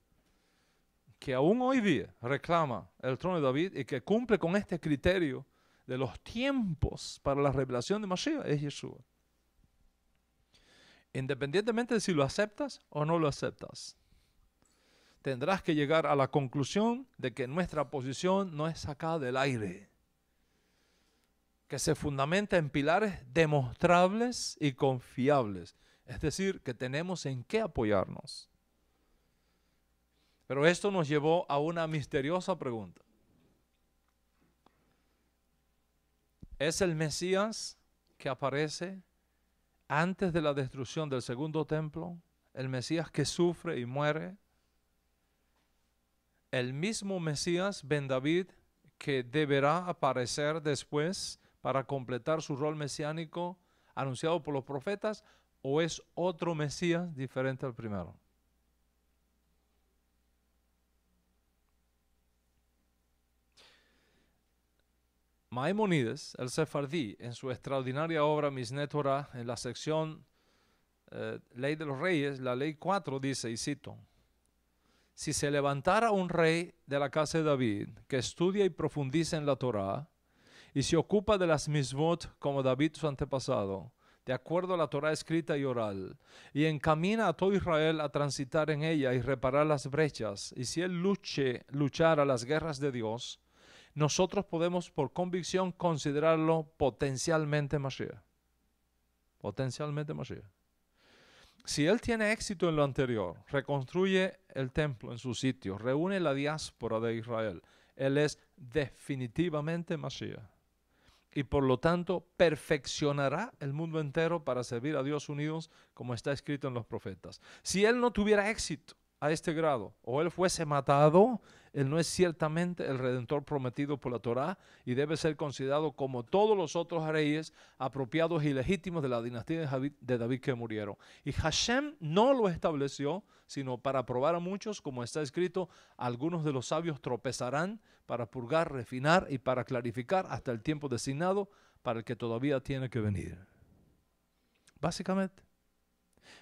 que aún hoy día reclama el trono de David y que cumple con este criterio de los tiempos para la revelación de Mashiach es Yeshua. Independientemente de si lo aceptas o no lo aceptas. tendrás que llegar a la conclusión de que nuestra posición no es sacada del aire, que se fundamenta en pilares demostrables y confiables, es decir, que tenemos en qué apoyarnos. Pero esto nos llevó a una misteriosa pregunta. ¿Es el Mesías que aparece antes de la destrucción del segundo templo? ¿El Mesías que sufre y muere? ¿El mismo Mesías Ben David que deberá aparecer después para completar su rol mesiánico anunciado por los profetas? ¿O es otro Mesías diferente al primero? Maimonides, el sefardí, en su extraordinaria obra Misne Torah, en la sección eh, Ley de los Reyes, la ley 4 dice, y cito, si se levantara un rey de la casa de David que estudia y profundiza en la Torah y se ocupa de las mismot como David su antepasado, de acuerdo a la Torah escrita y oral, y encamina a todo Israel a transitar en ella y reparar las brechas, y si él luche, luchara las guerras de Dios, nosotros podemos por convicción considerarlo potencialmente Mashiach. Potencialmente Mashiach. Si él tiene éxito en lo anterior, reconstruye el templo en su sitio, reúne la diáspora de Israel, él es definitivamente Mashiach. Y por lo tanto perfeccionará el mundo entero para servir a Dios unidos como está escrito en los profetas. Si él no tuviera éxito a este grado o él fuese matado, él no es ciertamente el redentor prometido por la Torá y debe ser considerado como todos los otros reyes apropiados y legítimos de la dinastía de David que murieron. Y Hashem no lo estableció, sino para probar a muchos, como está escrito, algunos de los sabios tropezarán para purgar, refinar y para clarificar hasta el tiempo designado para el que todavía tiene que venir. Básicamente,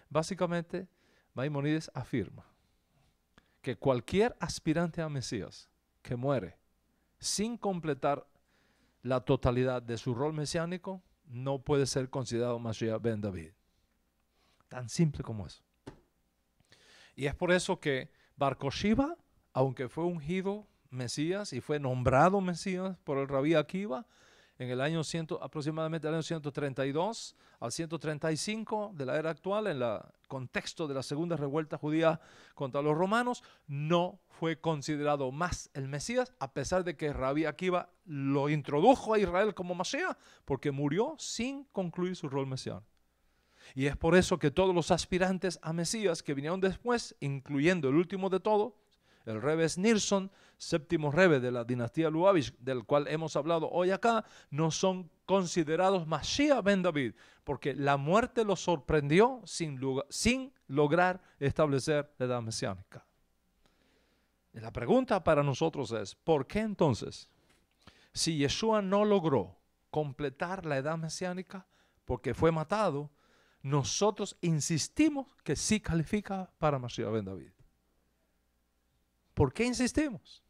básicamente, Maimonides afirma que cualquier aspirante a Mesías que muere sin completar la totalidad de su rol mesiánico no puede ser considerado Mashiach ben David. Tan simple como eso. Y es por eso que Bar aunque fue ungido Mesías y fue nombrado Mesías por el rabí Akiva, en el año 100, aproximadamente el año 132 al 135 de la era actual, en el contexto de la segunda revuelta judía contra los romanos, no fue considerado más el Mesías, a pesar de que Rabí Akiva lo introdujo a Israel como Mesías, porque murió sin concluir su rol mesiánico. Y es por eso que todos los aspirantes a Mesías que vinieron después, incluyendo el último de todos, el rebe Nilsson, séptimo rebe de la dinastía Luavish, del cual hemos hablado hoy acá, no son considerados Mashiach ben David, porque la muerte los sorprendió sin, lograr establecer la edad mesiánica. La pregunta para nosotros es, ¿por qué entonces, si Yeshua no logró completar la edad mesiánica porque fue matado, nosotros insistimos que sí califica para Mashiach ben David? ¿Por qué insistimos?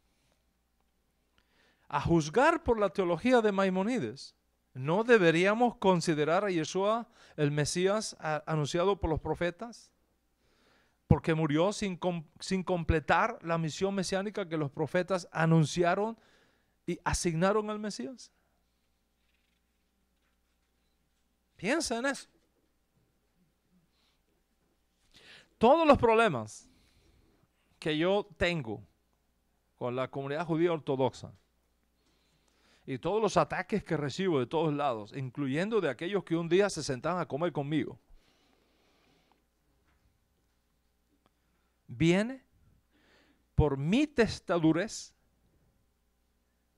A juzgar por la teología de Maimonides, ¿no deberíamos considerar a Yeshua el Mesías anunciado por los profetas? Porque murió sin, sin completar la misión mesiánica que los profetas anunciaron y asignaron al Mesías. Piensa en eso. Todos los problemas que yo tengo con la comunidad judía ortodoxa y todos los ataques que recibo de todos lados, incluyendo de aquellos que un día se sentaban a comer conmigo, viene por mi testadurez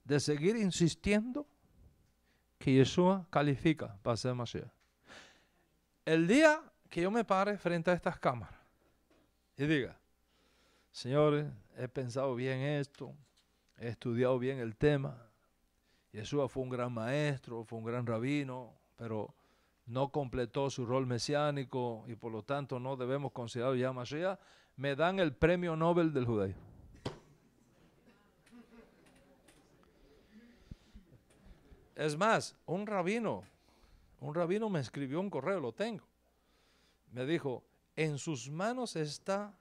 de seguir insistiendo que Yeshua califica para ser Mashiach. El día que yo me pare frente a estas cámaras y diga, señores, he pensado bien esto, he estudiado bien el tema. Jesús fue un gran maestro, fue un gran rabino, pero no completó su rol mesiánico y por lo tanto no debemos considerarlo ya Mashiach. Me dan el premio Nobel del judaísmo. Es más, un rabino, un rabino me escribió un correo, lo tengo. Me dijo, en sus manos está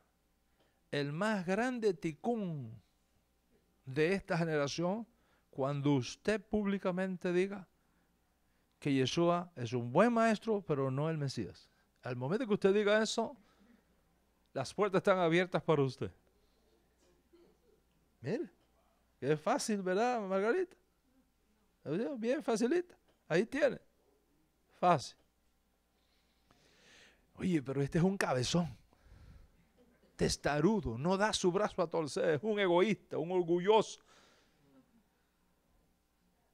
el más grande ticún de esta generación cuando usted públicamente diga que Yeshua es un buen maestro, pero no el Mesías. Al momento que usted diga eso, las puertas están abiertas para usted. Mire, es fácil, ¿verdad, Margarita? Bien facilita. Ahí tiene. Fácil. Oye, pero este es un cabezón. Testarudo. No da su brazo a torcer. Es un egoísta, un orgulloso.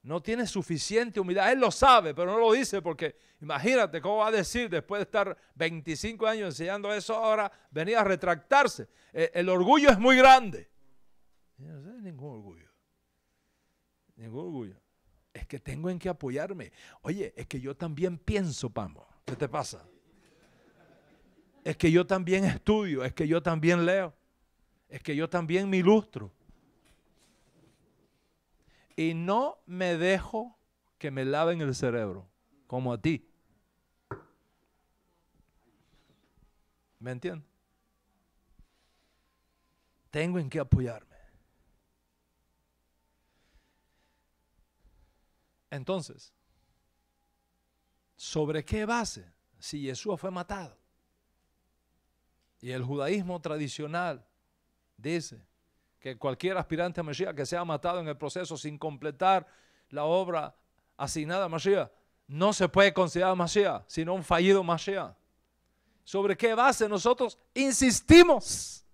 No tiene suficiente humildad. Él lo sabe, pero no lo dice porque imagínate cómo va a decir después de estar 25 años enseñando eso ahora, venir a retractarse. Eh, el, orgullo es muy grande. No sé, ningún orgullo. Ningún orgullo. Es que tengo en que apoyarme. Oye, es que yo también pienso, Pamo. ¿Qué te pasa? Es que yo también estudio, es que yo también leo, es que yo también me ilustro. Y no me dejo que me laven el cerebro, como a ti. ¿Me entiendes? Tengo en qué apoyarme. Entonces, ¿sobre qué base si Jesús fue matado? Y el judaísmo tradicional dice que cualquier aspirante a Mashiach que sea matado en el proceso sin completar la obra asignada a Mashiach no se puede considerar Mashiach, sino un fallido Mashiach. ¿Sobre qué base nosotros insistimos?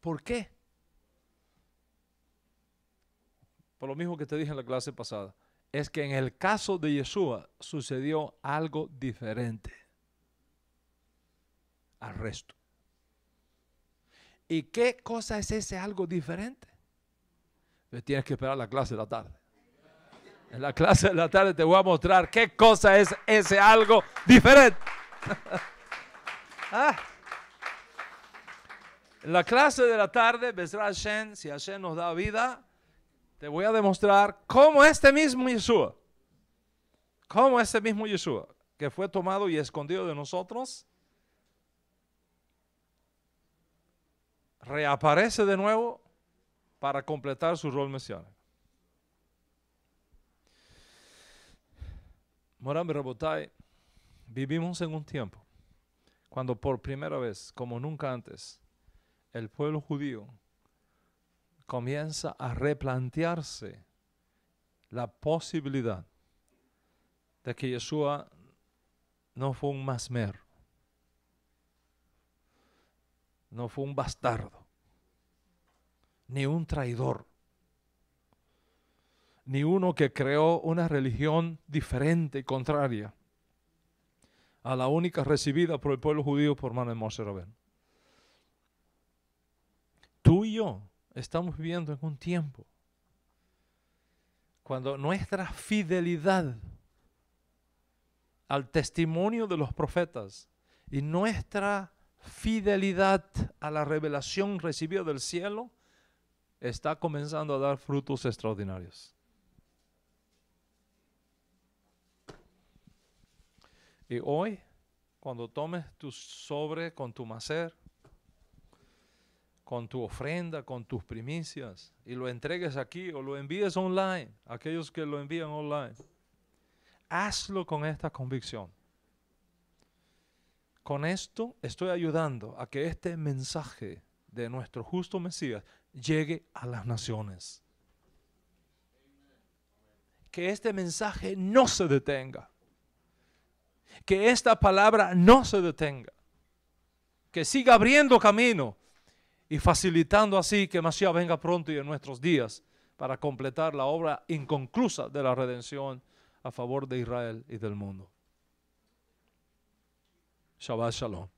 ¿Por qué? Por lo mismo que te dije en la clase pasada es que en el caso de Yeshua sucedió algo diferente al resto. ¿Y qué cosa es ese algo diferente? Pues tienes que esperar la clase de la tarde. En la clase de la tarde te voy a mostrar qué cosa es ese algo diferente. Ah. En la clase de la tarde, Besra Hashem, si Hashem nos da vida, te voy a demostrar cómo este mismo Yeshua, cómo este mismo Yeshua, que fue tomado y escondido de nosotros, reaparece de nuevo para completar su rol mesiánico. Moram Rabotai, vivimos en un tiempo cuando por primera vez, como nunca antes, el pueblo judío comienza a replantearse la posibilidad de que Yeshua no fue un masmer, no fue un bastardo, ni un traidor, ni uno que creó una religión diferente y contraria a la única recibida por el pueblo judío por mano de Moshe Rabén. Tú y yo Estamos viviendo en un tiempo cuando nuestra fidelidad al testimonio de los profetas y nuestra fidelidad a la revelación recibida del cielo está comenzando a dar frutos extraordinarios. Y hoy, cuando tomes tu sobre con tu macer, con tu ofrenda, con tus primicias, y lo entregues aquí o lo envíes online, aquellos que lo envían online. Hazlo con esta convicción. Con esto estoy ayudando a que este mensaje de nuestro justo Mesías llegue a las naciones. Que este mensaje no se detenga. Que esta palabra no se detenga. Que siga abriendo camino y facilitando así que Mashiach venga pronto y en nuestros días para completar la obra inconclusa de la redención a favor de Israel y del mundo. Shabbat Shalom.